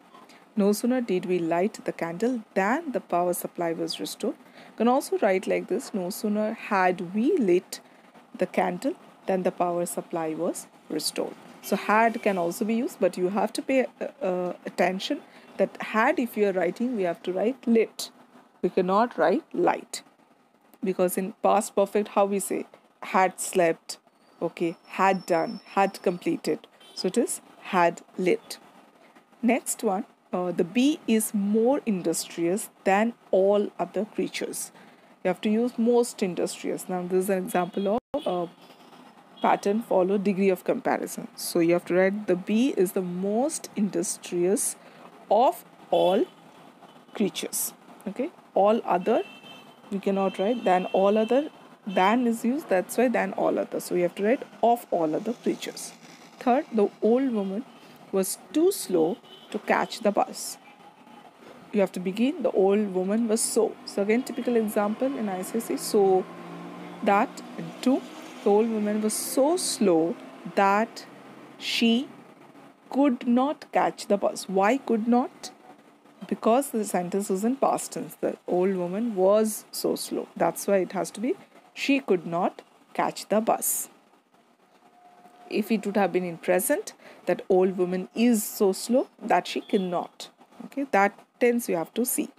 No sooner did we light the candle than the power supply was restored. You can also write like this, no sooner had we lit the candle than the power supply was restored. So had can also be used, but you have to pay uh, uh, attention that had if you are writing we have to write lit. We cannot write light. Because in past perfect how we say had slept okay had done had completed. So it is had lit. Next one uh, the bee is more industrious than all other creatures. You have to use most industrious. Now this is an example of uh, pattern follow degree of comparison. So you have to write the bee is the most industrious of all creatures. Okay? All other we cannot write than all other. Than is used that's why than all other. So we have to write of all other creatures. Third the old woman was too slow to catch the bus you have to begin the old woman was so so again typical example in ICSE so that and two the old woman was so slow that she could not catch the bus. Why could not? Because the sentence was in past tense. The old woman was so slow. That's why it has to be she could not catch the bus. If it would have been in present, that old woman is so slow that she cannot. Okay, that tense you have to see.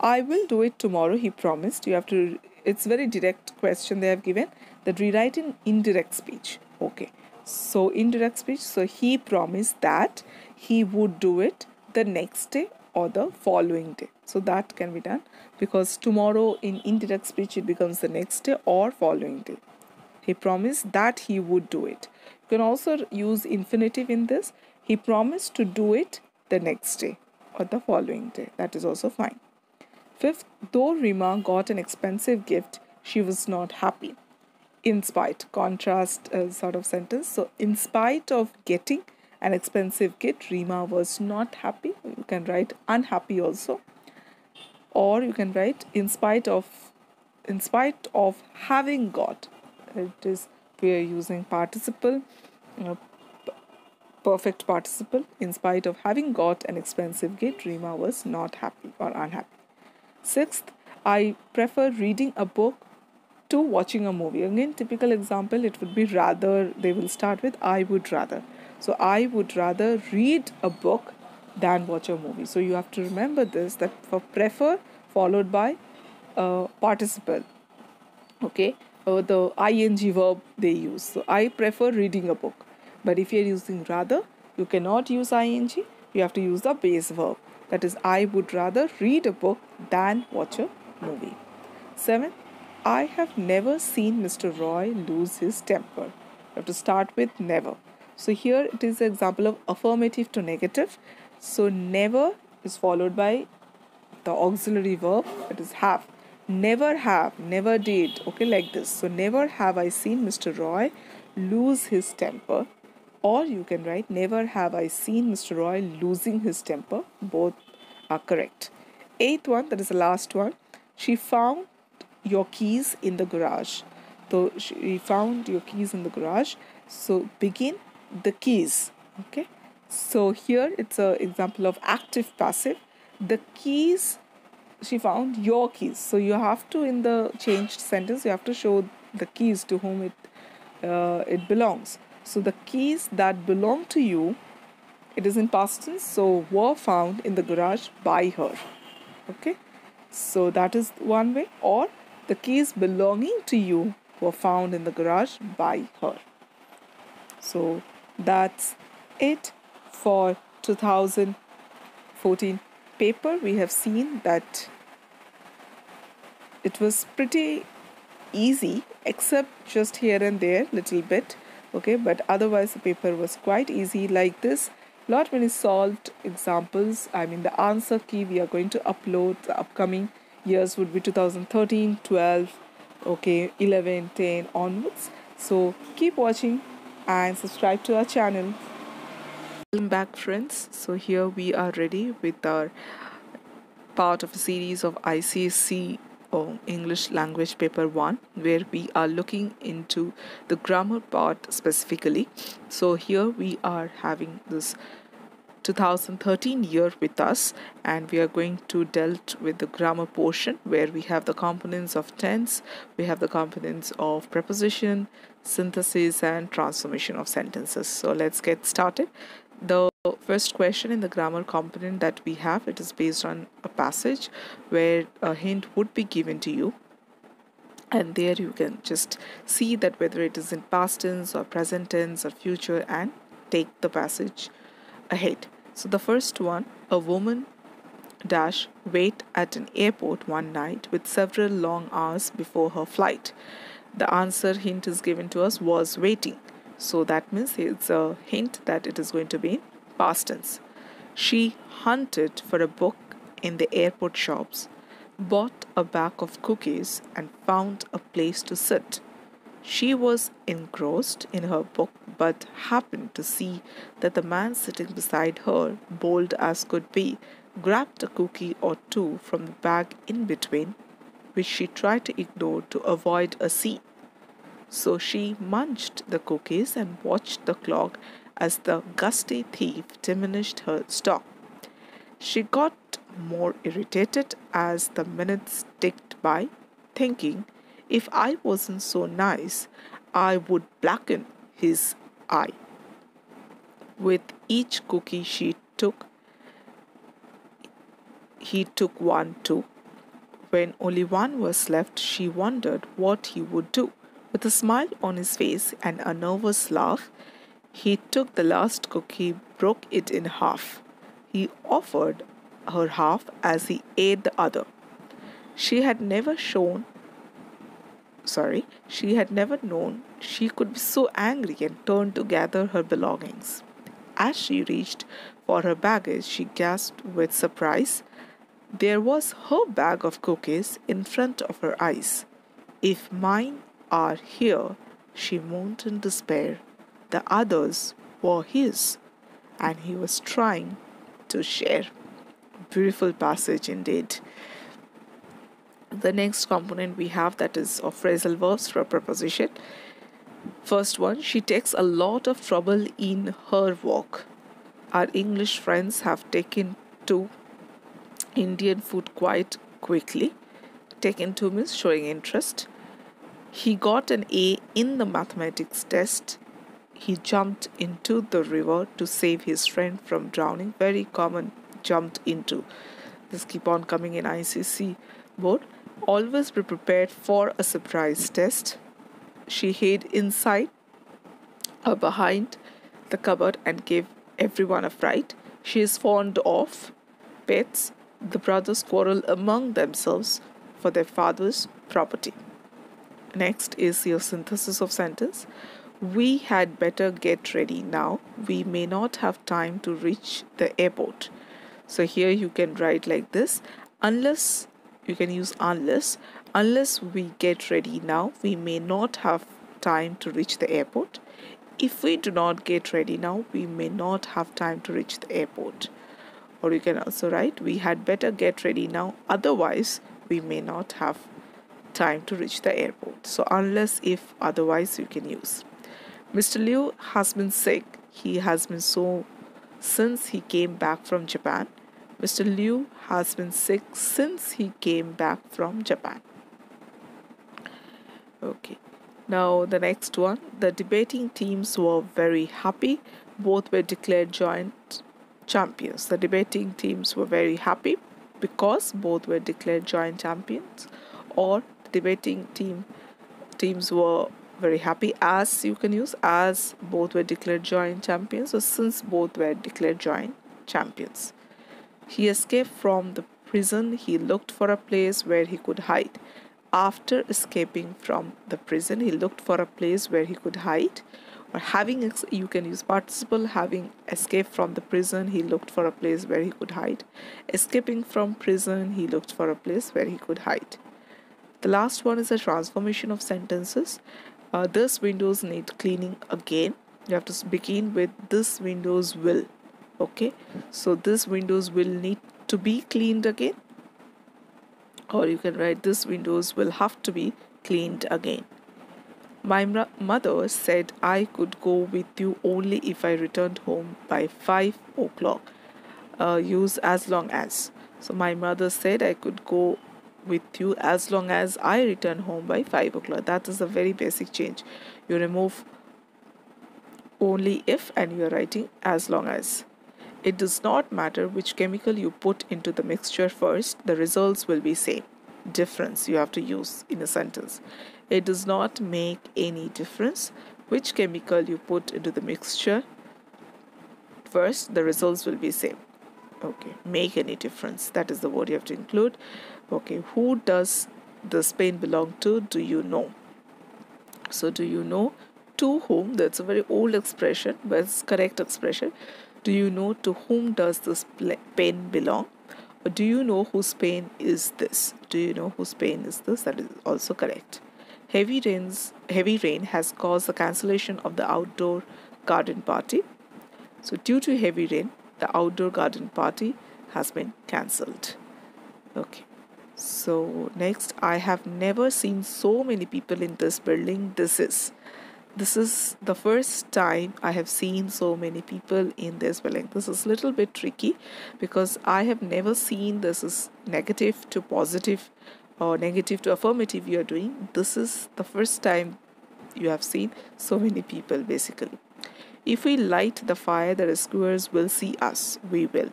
I will do it tomorrow, he promised. You have to, it's very direct question they have given that rewrite in indirect speech. Okay so indirect speech so he promised that he would do it the next day or the following day so that can be done because tomorrow in indirect speech it becomes the next day or following day he promised that he would do it can also use infinitive in this he promised to do it the next day or the following day that is also fine fifth though rima got an expensive gift she was not happy in spite contrast uh, sort of sentence so in spite of getting an expensive gift, Rima was not happy. You can write unhappy also. Or you can write in spite of in spite of having got. It is we are using participle, uh, perfect participle. In spite of having got an expensive gift, Rima was not happy or unhappy. Sixth, I prefer reading a book to watching a movie. Again, typical example, it would be rather, they will start with I would rather. So I would rather read a book than watch a movie. So you have to remember this that for prefer followed by a participle. Okay, or the ing verb they use. So I prefer reading a book. But if you're using rather, you cannot use ing, you have to use the base verb. That is, I would rather read a book than watch a movie. 7. I have never seen Mr. Roy lose his temper. You have to start with never. So here it is an example of affirmative to negative. So never is followed by the auxiliary verb that is have. Never have, never did. Okay, like this. So never have I seen Mr. Roy lose his temper. Or you can write never have I seen Mr. Roy losing his temper. Both are correct. Eighth one, that is the last one. She found your keys in the garage. So she found your keys in the garage. So begin the keys. Okay. So here it's an example of active passive. The keys she found your keys. So you have to in the changed sentence you have to show the keys to whom it uh, it belongs. So the keys that belong to you, it is in past tense. So were found in the garage by her. Okay. So that is one way. Or the keys belonging to you were found in the garage by her. So that's it for 2014 paper. We have seen that it was pretty easy except just here and there little bit okay? But otherwise the paper was quite easy like this. Lot many solved examples. I mean the answer key we are going to upload the upcoming years would be 2013 12 okay 11 10 onwards. So keep watching and subscribe to our channel. Welcome back friends. So here we are ready with our part of a series of ICSE English language paper 1 where we are looking into the grammar part specifically. So here we are having this 2013 year with us and we are going to dealt with the grammar portion where we have the components of tense we have the components of preposition synthesis and transformation of sentences. So let's get started. The first question in the grammar component that we have it is based on a passage where a hint would be given to you and there you can just see that whether it is in past tense or present tense or future and take the passage ahead. So the first one, a woman dash wait at an airport one night with several long hours before her flight. The answer hint is given to us was waiting. So that means it's a hint that it is going to be in past. She hunted for a book in the airport shops, bought a bag of cookies, and found a place to sit. She was engrossed in her book but happened to see that the man sitting beside her, bold as could be, grabbed a cookie or two from the bag in between, which she tried to ignore to avoid a scene. So she munched the cookies and watched the clock as the gusty thief diminished her stock. She got more irritated as the minutes ticked by, thinking if I wasn't so nice, I would blacken his eye. With each cookie she took, he took one too. When only one was left, she wondered what he would do. With a smile on his face and a nervous laugh, he took the last cookie, broke it in half. He offered her half as he ate the other. She had never shown sorry, she had never known she could be so angry and turned to gather her belongings. As she reached for her baggage, she gasped with surprise. There was her bag of cookies in front of her eyes. If mine are here, she moaned in despair. The others were his. and he was trying to share. Beautiful passage indeed. The next component we have that is of phrasal verbs for preposition. First one, she takes a lot of trouble in her work. Our English friends have taken to Indian food quite quickly. Taken to means showing interest. He got an A in the mathematics test. He jumped into the river to save his friend from drowning. Very common, jumped into. This keep on coming in ICSE board. Always be prepared for a surprise test. She hid inside or behind the cupboard and gave everyone a fright. She is fond of pets. The brothers quarrel among themselves for their father's property. Next is your synthesis of sentence. We had better get ready now. We may not have time to reach the airport. So here you can write like this. Unless you can use unless. Unless we get ready now we may not have time to reach the airport. If we do not get ready now we may not have time to reach the airport. Or you can also write we had better get ready now otherwise we may not have time to reach the airport. So unless if otherwise you can use mr liu has been sick. He has been so since he came back from japan. Mr liu has been sick since he came back from japan. Okay. Now the next one. The debating teams were very happy. Both were declared joint champions. The debating teams were very happy because both were declared joint champions. Or the debating team teams were very happy as you can use as both were declared joint champions. Or since both were declared joint champions he escaped from the prison. He looked for a place where he could hide. After escaping from the prison he looked for a place where he could hide. Or having you can use participle having escaped from the prison he looked for a place where he could hide. Escaping from prison he looked for a place where he could hide. The last one is a transformation of sentences uh, this windows need cleaning again you have to begin with this windows will okay so this windows will need to be cleaned again or you can write this windows will have to be cleaned again. My mother said I could go with you only if I returned home by 5 o'clock. Uh, use as long as. So my mother said I could go with you as long as I return home by 5 o'clock. That is a very basic change. You remove only if and you are writing as long as. It does not matter which chemical you put into the mixture first, the results will be same. Difference you have to use in a sentence. It does not make any difference which chemical you put into the mixture first, the results will be same. Okay, make any difference. That is the word you have to include. Okay, who does this pen belong to? Do you know? So, do you know to whom? That's a very old expression, but it's correct expression. Do you know to whom does this pen belong? Or do you know whose pen is this? Do you know whose pen is this? That is also correct. Heavy rains heavy rain has caused the cancellation of the outdoor garden party. So due to heavy rain, the outdoor garden party has been cancelled. Okay. So next I have never seen so many people in this building. This is this is the first time I have seen so many people in this building. This is a little bit tricky because I have never seen this is negative to positive or negative to affirmative you are doing. This is the first time you have seen so many people basically. If we light the fire, the rescuers will see us. We will.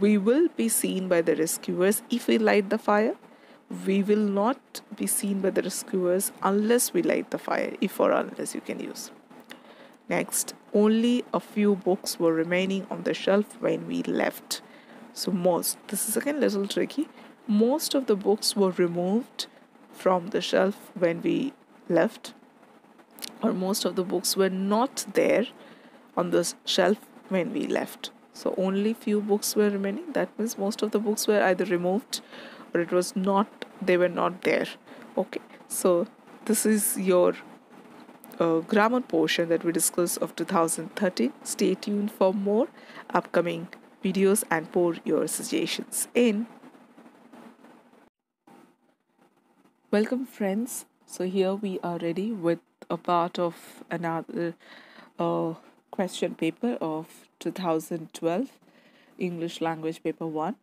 We will be seen by the rescuers if we light the fire we will not be seen by the rescuers unless we light the fire, if or unless you can use. Next, only a few books were remaining on the shelf when we left. So, most, this is again a little tricky. Most of the books were removed from the shelf when we left, or most of the books were not there on the shelf when we left. So, only few books were remaining. That means most of the books were either removed or it was not they were not there okay so this is your uh, grammar portion that we discussed of 2013. Stay tuned for more upcoming videos and pour your suggestions in. Welcome, friends. So, here we are ready with a part of another uh, question paper of 2012 English language paper 1.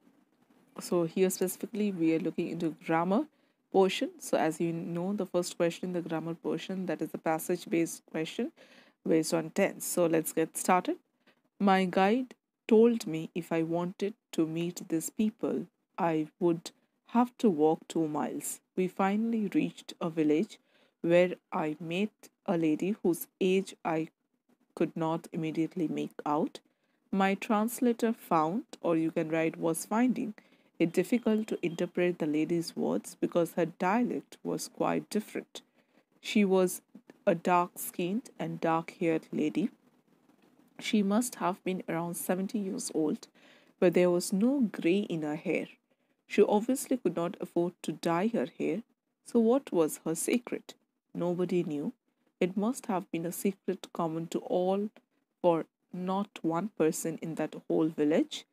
So, here specifically, we are looking into grammar portion. So, as you know, the first question in the grammar portion that is the passage based question based on tense. So, let's get started. My guide told me if I wanted to meet these people, I would have to walk two miles. We finally reached a village where I met a lady whose age I could not immediately make out. My translator found, or you can write was finding, it difficult to interpret the lady's words because her dialect was quite different. She was a dark skinned and dark haired lady. She must have been around 70 years old, but there was no grey in her hair. She obviously could not afford to dye her hair, so what was her secret? Nobody knew. It must have been a secret common to all, for not one person in that whole village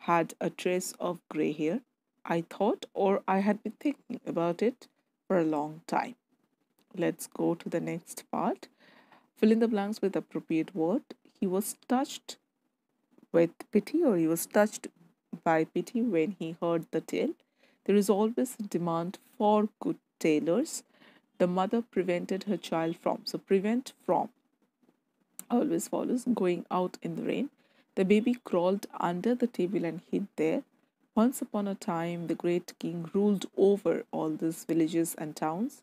had a trace of gray hair. I thought, or I had been thinking about it for a long time. Let's go to the next part. Fill in the blanks with appropriate word. He was touched with pity, or he was touched by pity when he heard the tale. There is always a demand for good tailors. The mother prevented her child from. So, prevent from always follows going out in the rain. The baby crawled under the table and hid there. Once upon a time, the great king ruled over all these villages and towns.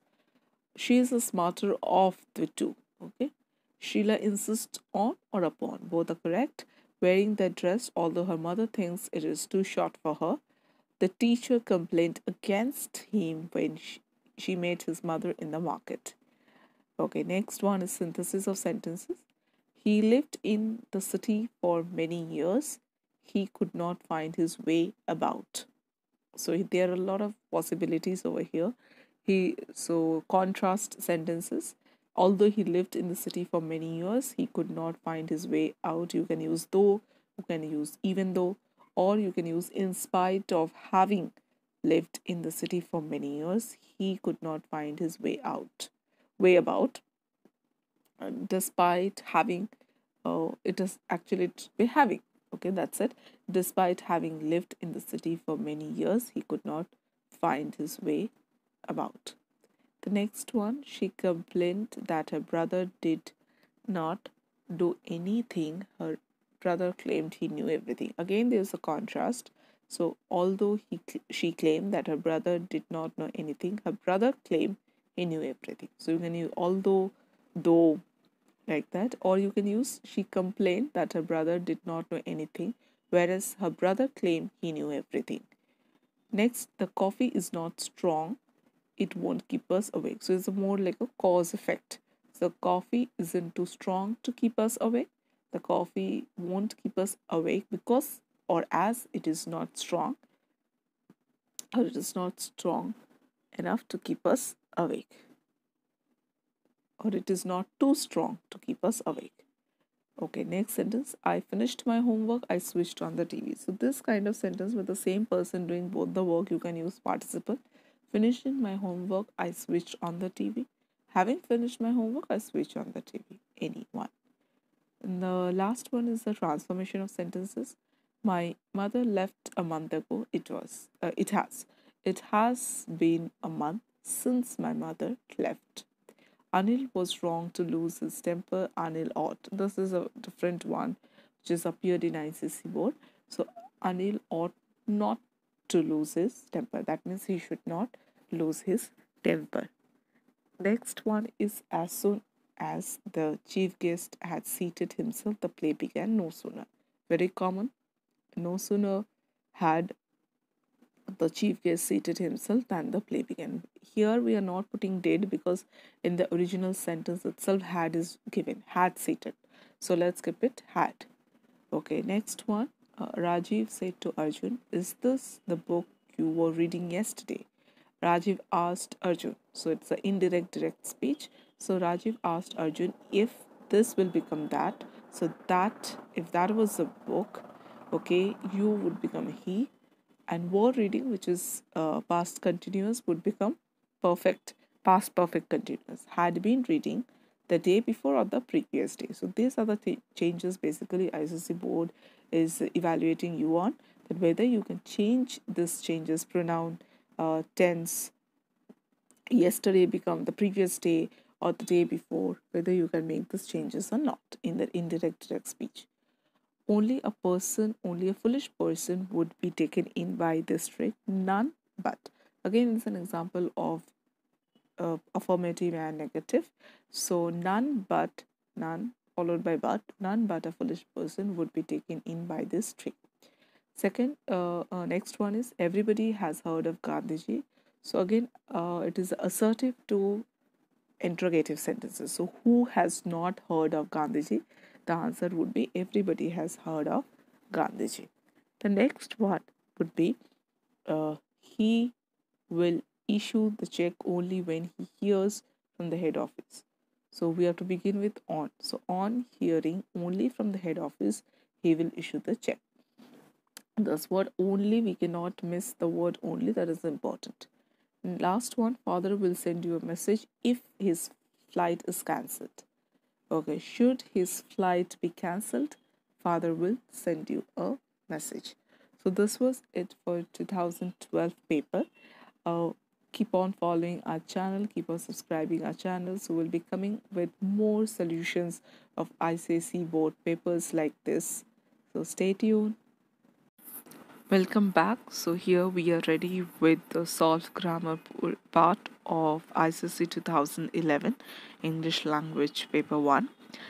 She is the smarter of the two. Okay. Sheila insists on or upon. Both are correct wearing that dress, although her mother thinks it is too short for her. The teacher complained against him when she, she met his mother in the market. Okay, next one is synthesis of sentences. He lived in the city for many years. He could not find his way about. So there are a lot of possibilities over here. He so contrast sentences although he lived in the city for many years, he could not find his way out. You can use though, you can use even though, or you can use in spite of having lived in the city for many years, he could not find his way out, way about. Uh, despite having, oh, it is actually be having. Okay, that's it. Despite having lived in the city for many years, he could not find his way about. The next one, she complained that her brother did not do anything. Her brother claimed he knew everything. Again, there's a contrast. So, although he she claimed that her brother did not know anything, her brother claimed he knew everything. So, you can although, though, like that, or you can use she complained that her brother did not know anything, whereas her brother claimed he knew everything. Next, the coffee is not strong it won't keep us awake. So it's more like a cause effect. So coffee isn't too strong to keep us awake. The coffee won't keep us awake because or as it is not strong or it is not strong enough to keep us awake or it is not too strong to keep us awake. Okay, next sentence. I finished my homework. I switched on the TV. So this kind of sentence with the same person doing both the work, you can use participle Finishing my homework, I switched on the TV. Having finished my homework, I switched on the TV. Any one. And the last one is the transformation of sentences. My mother left a month ago. It was. Uh, it has. It has been a month since my mother left. Anil was wrong to lose his temper. Anil ought. This is a different one, which is appeared in ICSE board. So Anil ought not to lose his temper. That means he should not lose his temper. Next one is as soon as the chief guest had seated himself, the play began no sooner. Very common. No sooner had the chief guest seated himself and the play began. Here we are not putting did because in the original sentence itself had is given, had seated. So let's skip it, had. Okay, next one. Uh, Rajiv said to Arjun, Is this the book you were reading yesterday? Rajiv asked Arjun. So it's an indirect direct speech. So Rajiv asked Arjun if this will become that. So that if that was a book, okay, you would become he, and were reading, which is uh, past continuous, would become perfect, past perfect continuous. Had been reading the day before or the previous day. So these are the th- changes basically ICSE board is evaluating you on that whether you can change this changes pronoun, uh, tense, yesterday become the previous day or the day before, whether you can make these changes or not in the indirect direct speech. Only a person, only a foolish person would be taken in by this trick, none but. Again, it's an example of uh, affirmative and negative. So, none but, none followed by but, none but a foolish person would be taken in by this trick. Second, uh, uh, next one is everybody has heard of Gandhiji. So again, uh, it is assertive to interrogative sentences. So who has not heard of Gandhiji? The answer would be everybody has heard of Gandhiji. The next one would be uh, he will issue the check only when he hears from the head office. So we have to begin with on. So on hearing only from the head office, he will issue the check. This word only, we cannot miss the word only, that is important. Last one, father will send you a message if his flight is cancelled. Okay, should his flight be cancelled, father will send you a message. So this was it for 2012 paper. Uh, keep on following our channel, keep on subscribing our channel. So we'll be coming with more solutions of ICSE board papers like this. So stay tuned. Welcome back. So here we are ready with the solved grammar part of ICSE 2011 English language paper 1.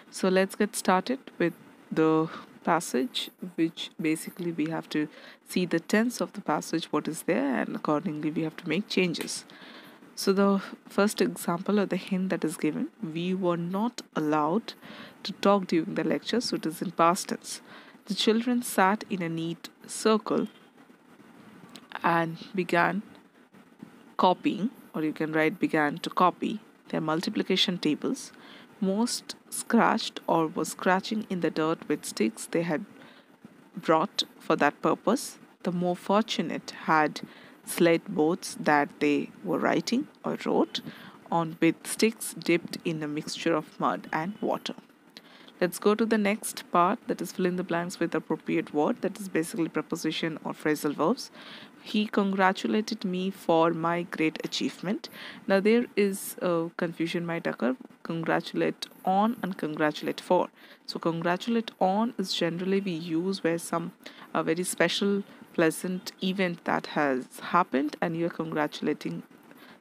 So let's get started with the passage which basically we have to see the tense of the passage what is there and accordingly we have to make changes. So the first example or the hint that is given we were not allowed to talk during the lecture so it is in past tense. The children sat in a neat circle and began copying, or you can write began to copy their multiplication tables. Most scratched or were scratching in the dirt with sticks they had brought for that purpose. The more fortunate had slate boards that they were writing or wrote on with sticks dipped in a mixture of mud and water. Let's go to the next part that is fill in the blanks with appropriate word that is basically preposition or phrasal verbs. He congratulated me for my great achievement. Now there is a confusion might occur. Congratulate on and congratulate for. So congratulate on is generally we use where some a very special pleasant event that has happened and you are congratulating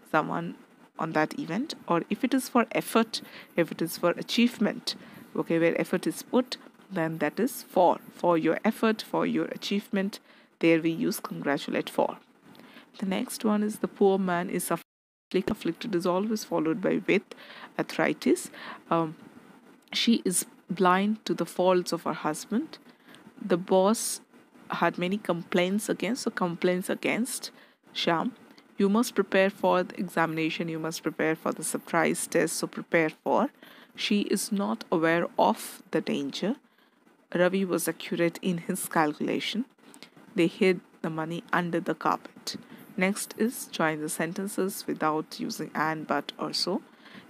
someone on that event or if it is for effort if it is for achievement okay where effort is put then that is for for your effort for your achievement there we use congratulate for the next one is the poor man is afflicted afflicted is always followed by with arthritis. Um, she is blind to the faults of her husband. The boss had many complaints against so complaints against sham. You must prepare for the examination you must prepare for the surprise test so prepare for she is not aware of the danger. Ravi was accurate in his calculation. They hid the money under the carpet. Next is join the sentences without using and, but, or so.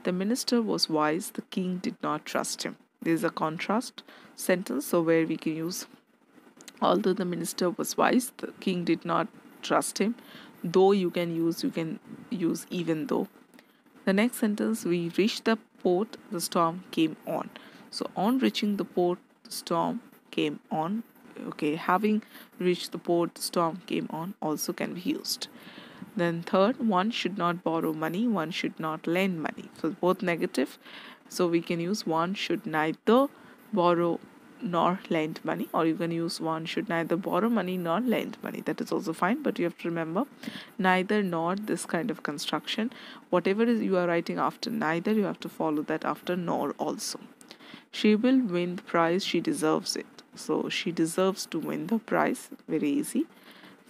The minister was wise, the king did not trust him. There is a contrast sentence, so where we can use although the minister was wise, the king did not trust him. Though you can use, you can use even though. The next sentence we reached the port, the storm came on. So, on reaching the port, the storm came on. Okay, having reached the port, the storm came on also can be used. Then, third, one should not borrow money, one should not lend money. So, both negative. So, we can use one should neither borrow nor lend money or you can use one should neither borrow money nor lend money. That is also fine but you have to remember neither nor this kind of construction. Whatever is you are writing after neither you have to follow that after nor also. She will win the prize she deserves it. So she deserves to win the prize. Very easy.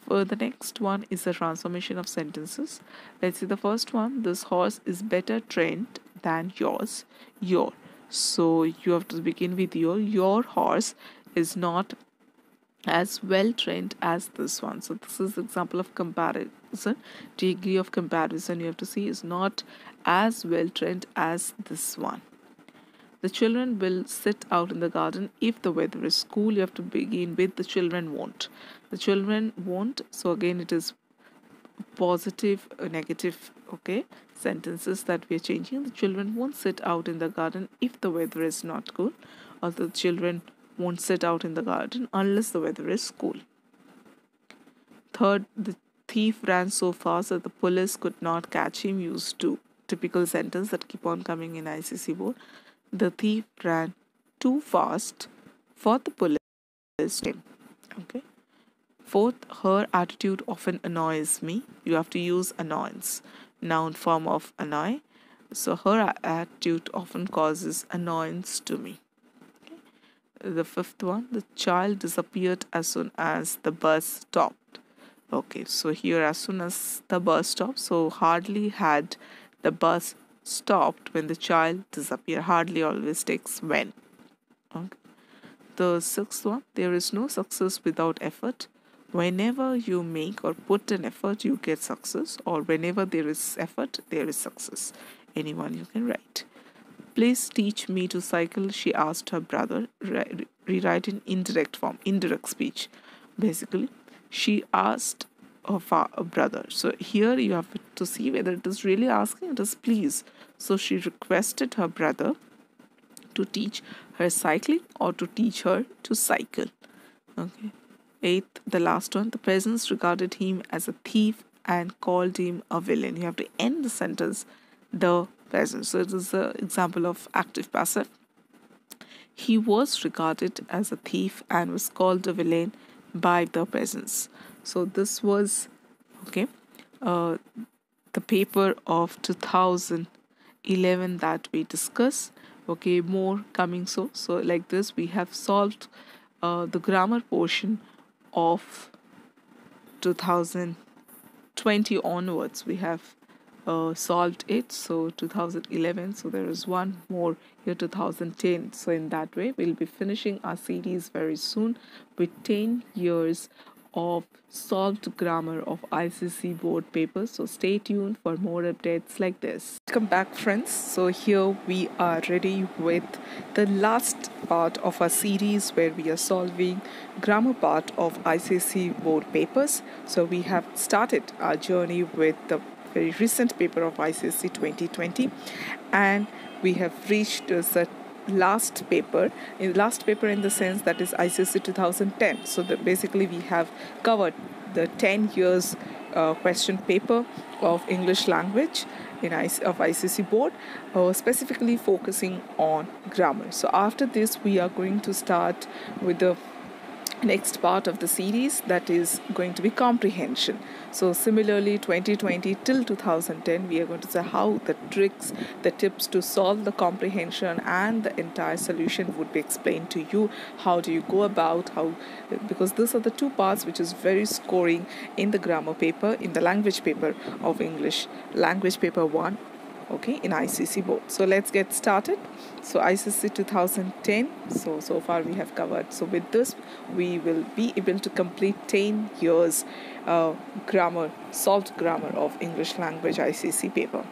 For the next one is the transformation of sentences. Let's see the first one. This horse is better trained than yours. Your. So you have to begin with your. Your horse is not as well trained as this one. So this is example of comparison. Degree of comparison you have to see is not as well trained as this one. The children will sit out in the garden if the weather is cool. You have to begin with the children won't. The children won't. So again it is positive negative okay sentences that we are changing. The children won't sit out in the garden if the weather is not cool or the children won't sit out in the garden unless the weather is cool. Third the thief ran so fast that the police could not catch him. Used to typical sentence that keep on coming in ICSE board. The thief ran too fast for the police to okay. Fourth, her attitude often annoys me. You have to use annoyance, noun form of annoy. So her attitude often causes annoyance to me. The fifth one, the child disappeared as soon as the bus stopped. Okay, so here as soon as the bus stopped, so hardly had the bus stopped when the child disappeared. Hardly always takes when. Okay. The sixth one, there is no success without effort whenever you make or put an effort you get success or whenever there is effort there is success. Anyone you can write. Please teach me to cycle she asked her brother Re- rewrite in indirect form indirect speech. Basically she asked her fa- brother. So here you have to see whether it is really asking it is please. So she requested her brother to teach her cycling or to teach her to cycle. Okay Eighth, the last one, the peasants regarded him as a thief and called him a villain. You have to end the sentence, the peasants. So it is an example of active passive. He was regarded as a thief and was called a villain by the peasants. So this was okay. Uh, the paper of 2011 that we discuss. Okay, more coming so. So like this, we have solved uh, the grammar portion of 2020 onwards we have uh, solved it. So 2011 so there is one more year 2010 so in that way we'll be finishing our series very soon. With 10 years of solved grammar of ICSE board papers. So stay tuned for more updates like this. Welcome back, friends. So here we are ready with the last part of our series where we are solving grammar part of ICSE board papers. So we have started our journey with the very recent paper of ICC 2020 and we have reached a certain last paper in last paper in the sense that is ICSE 2010 so that basically we have covered the 10 years uh, question paper of English language in IC, of ICSE board uh, specifically focusing on grammar. So after this we are going to start with the next part of the series that is going to be comprehension. So similarly 2020 till 2010 we are going to say how the tricks the tips to solve the comprehension and the entire solution would be explained to you. How do you go about how because these are the two parts which is very scoring in the grammar paper in the language paper of english. Language paper 1 okay in ICSE board. So let's get started. So ICSE 2010 so so far we have covered. So with this we will be able to complete 10 years uh, grammar solved grammar of english language ICSE paper.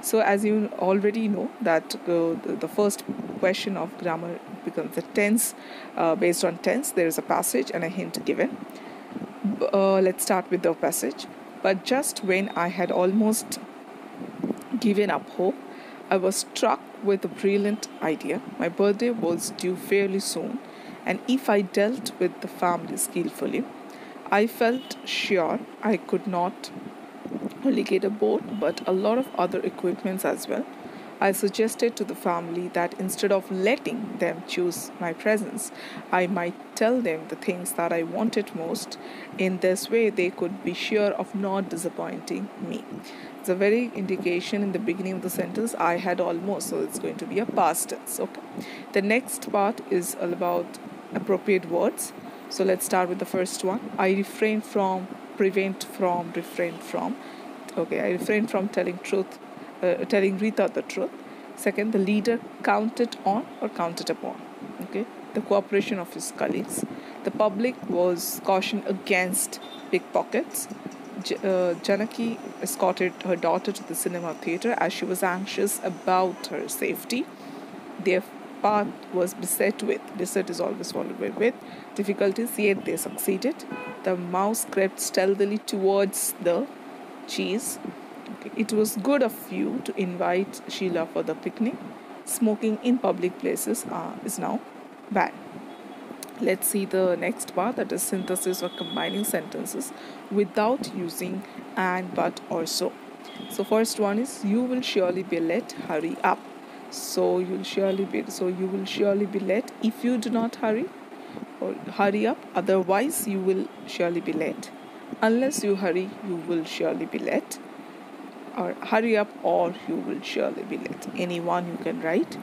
So as you already know that uh, the, the, first question of grammar becomes a tense uh, based on tense there is a passage and a hint given. Uh, let's start with the passage. But just when i had almost given up hope, I was struck with a brilliant idea. My birthday was due fairly soon, and if I dealt with the family skillfully, I felt sure I could not only get a boat but a lot of other equipments as well. I suggested to the family that instead of letting them choose my presents, I might tell them the things that I wanted most. In this way, they could be sure of not disappointing me. It's a very indication in the beginning of the sentence I had almost, so it's going to be a past tense. Okay. The next part is all about appropriate words. So let's start with the first one. I refrain from, prevent from, refrain from. Okay, I refrain from telling truth uh, telling Rita the truth. Second, the leader counted on or counted upon. Okay, the cooperation of his colleagues. The public was cautioned against pickpockets. Uh, Janaki escorted her daughter to the cinema theater as she was anxious about her safety. Their path was beset with, beset is always followed by with, difficulties, yet they succeeded. The mouse crept stealthily towards the cheese. It was good of you to invite Sheila for the picnic. Smoking in public places uh, is now banned. Let's see the next part that is synthesis or combining sentences without using and, but, or so. So, first one is you will surely be let hurry up. So, you'll surely be so you will surely be let if you do not hurry or hurry up, otherwise, you will surely be late. Unless you hurry, you will surely be late. Or hurry up, or you will surely be late. Any one you can write.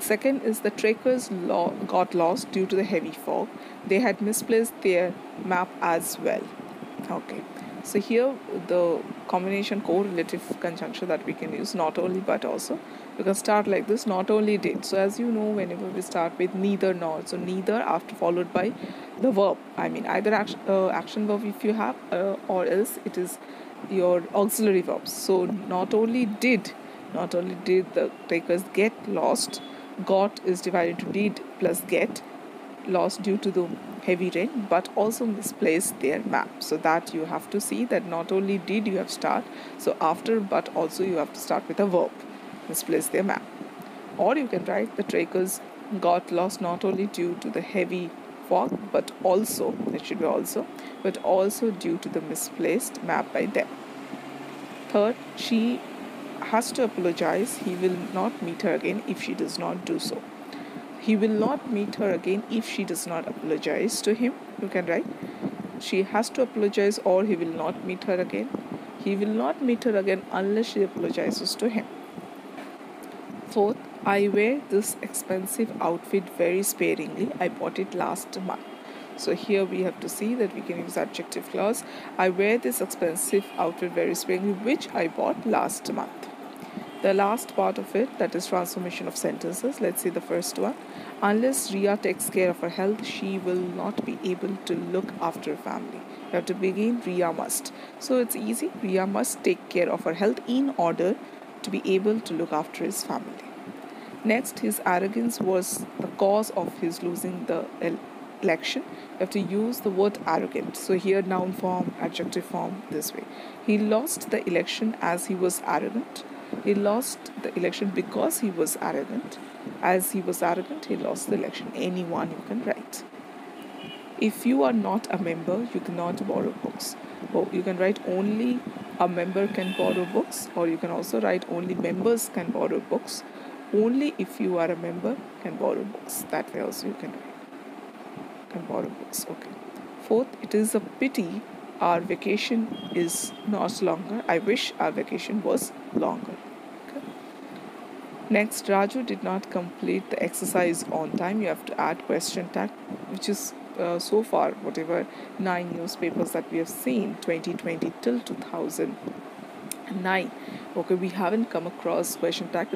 Second is the trackers law got lost due to the heavy fog. They had misplaced their map as well. Okay. So here the combination correlative conjunction that we can use not only but also you can start like this not only did so as you know whenever we start with neither nor so neither after followed by the verb i mean either action, uh, action verb if you have uh, or else it is your auxiliary verbs so not only did not only did the takers get lost got is divided into did plus get lost due to the heavy rain but also misplaced their map. So that you have to see that not only did you have start so after but also you have to start with a verb misplace their map. Or you can write the trackers got lost not only due to the heavy fog but also it should be also but also due to the misplaced map by them. Third she has to apologize he will not meet her again if she does not do so he will not meet her again if she does not apologize to him. You can write. She has to apologize or he will not meet her again. He will not meet her again unless she apologizes to him. Fourth, I wear this expensive outfit very sparingly. I bought it last month. So here we have to see that we can use adjective clause. I wear this expensive outfit very sparingly, which I bought last month the last part of it that is transformation of sentences. Let's see the first one. Unless ria takes care of her health she will not be able to look after her family. You have to begin. Ria must. So it's easy. Ria must take care of her health in order to be able to look after his family. Next his arrogance was the cause of his losing the election. You have to use the word arrogant. So here noun form adjective form this way. He lost the election as he was arrogant he lost the election because he was arrogant. As he was arrogant, he lost the election. Anyone you can write. If you are not a member, you cannot borrow books. Oh, you can write only a member can borrow books, or you can also write only members can borrow books. Only if you are a member can borrow books. That way also you can write. Can borrow books. Okay. Fourth, it is a pity our vacation is not longer. I wish our vacation was longer. Okay. Next, Raju did not complete the exercise on time. You have to add question tag, which is uh, so far whatever nine newspapers that we have seen 2020 till 2009 okay we haven't come across question tag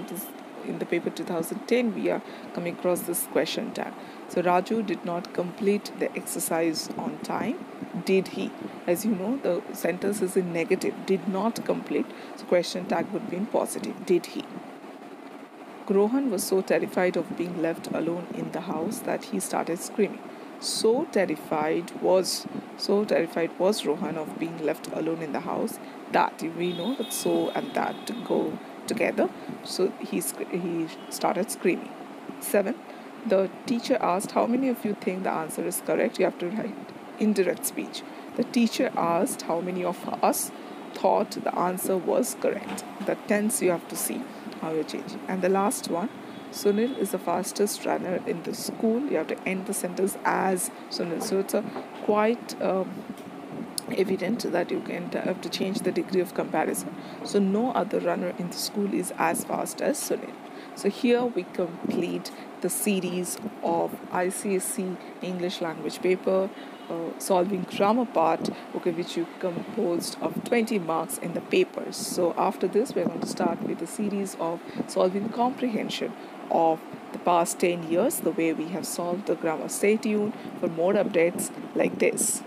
in the paper 2010 we are coming across this question tag so raju did not complete the exercise on time did he as you know the sentence is in negative did not complete so question tag would be in positive did he Rohan was so terrified of being left alone in the house that he started screaming. So terrified was so terrified was Rohan of being left alone in the house that we know that so and that go together. So he he started screaming. Seven. The teacher asked, "How many of you think the answer is correct?" You have to write indirect speech. The teacher asked how many of us thought the answer was correct. The tense you have to see how you're changing. And the last one, Sunil is the fastest runner in the school. You have to end the sentence as Sunil. So it's a quite um, evident that you can have to change the degree of comparison. So no other runner in the school is as fast as Sunil. So here we complete the series of ICSE English language paper uh, solving grammar part okay which you composed of 20 marks in the papers. So after this we're going to start with a series of solving comprehension of the past 10 years the way we have solved the grammar stay tuned for more updates like this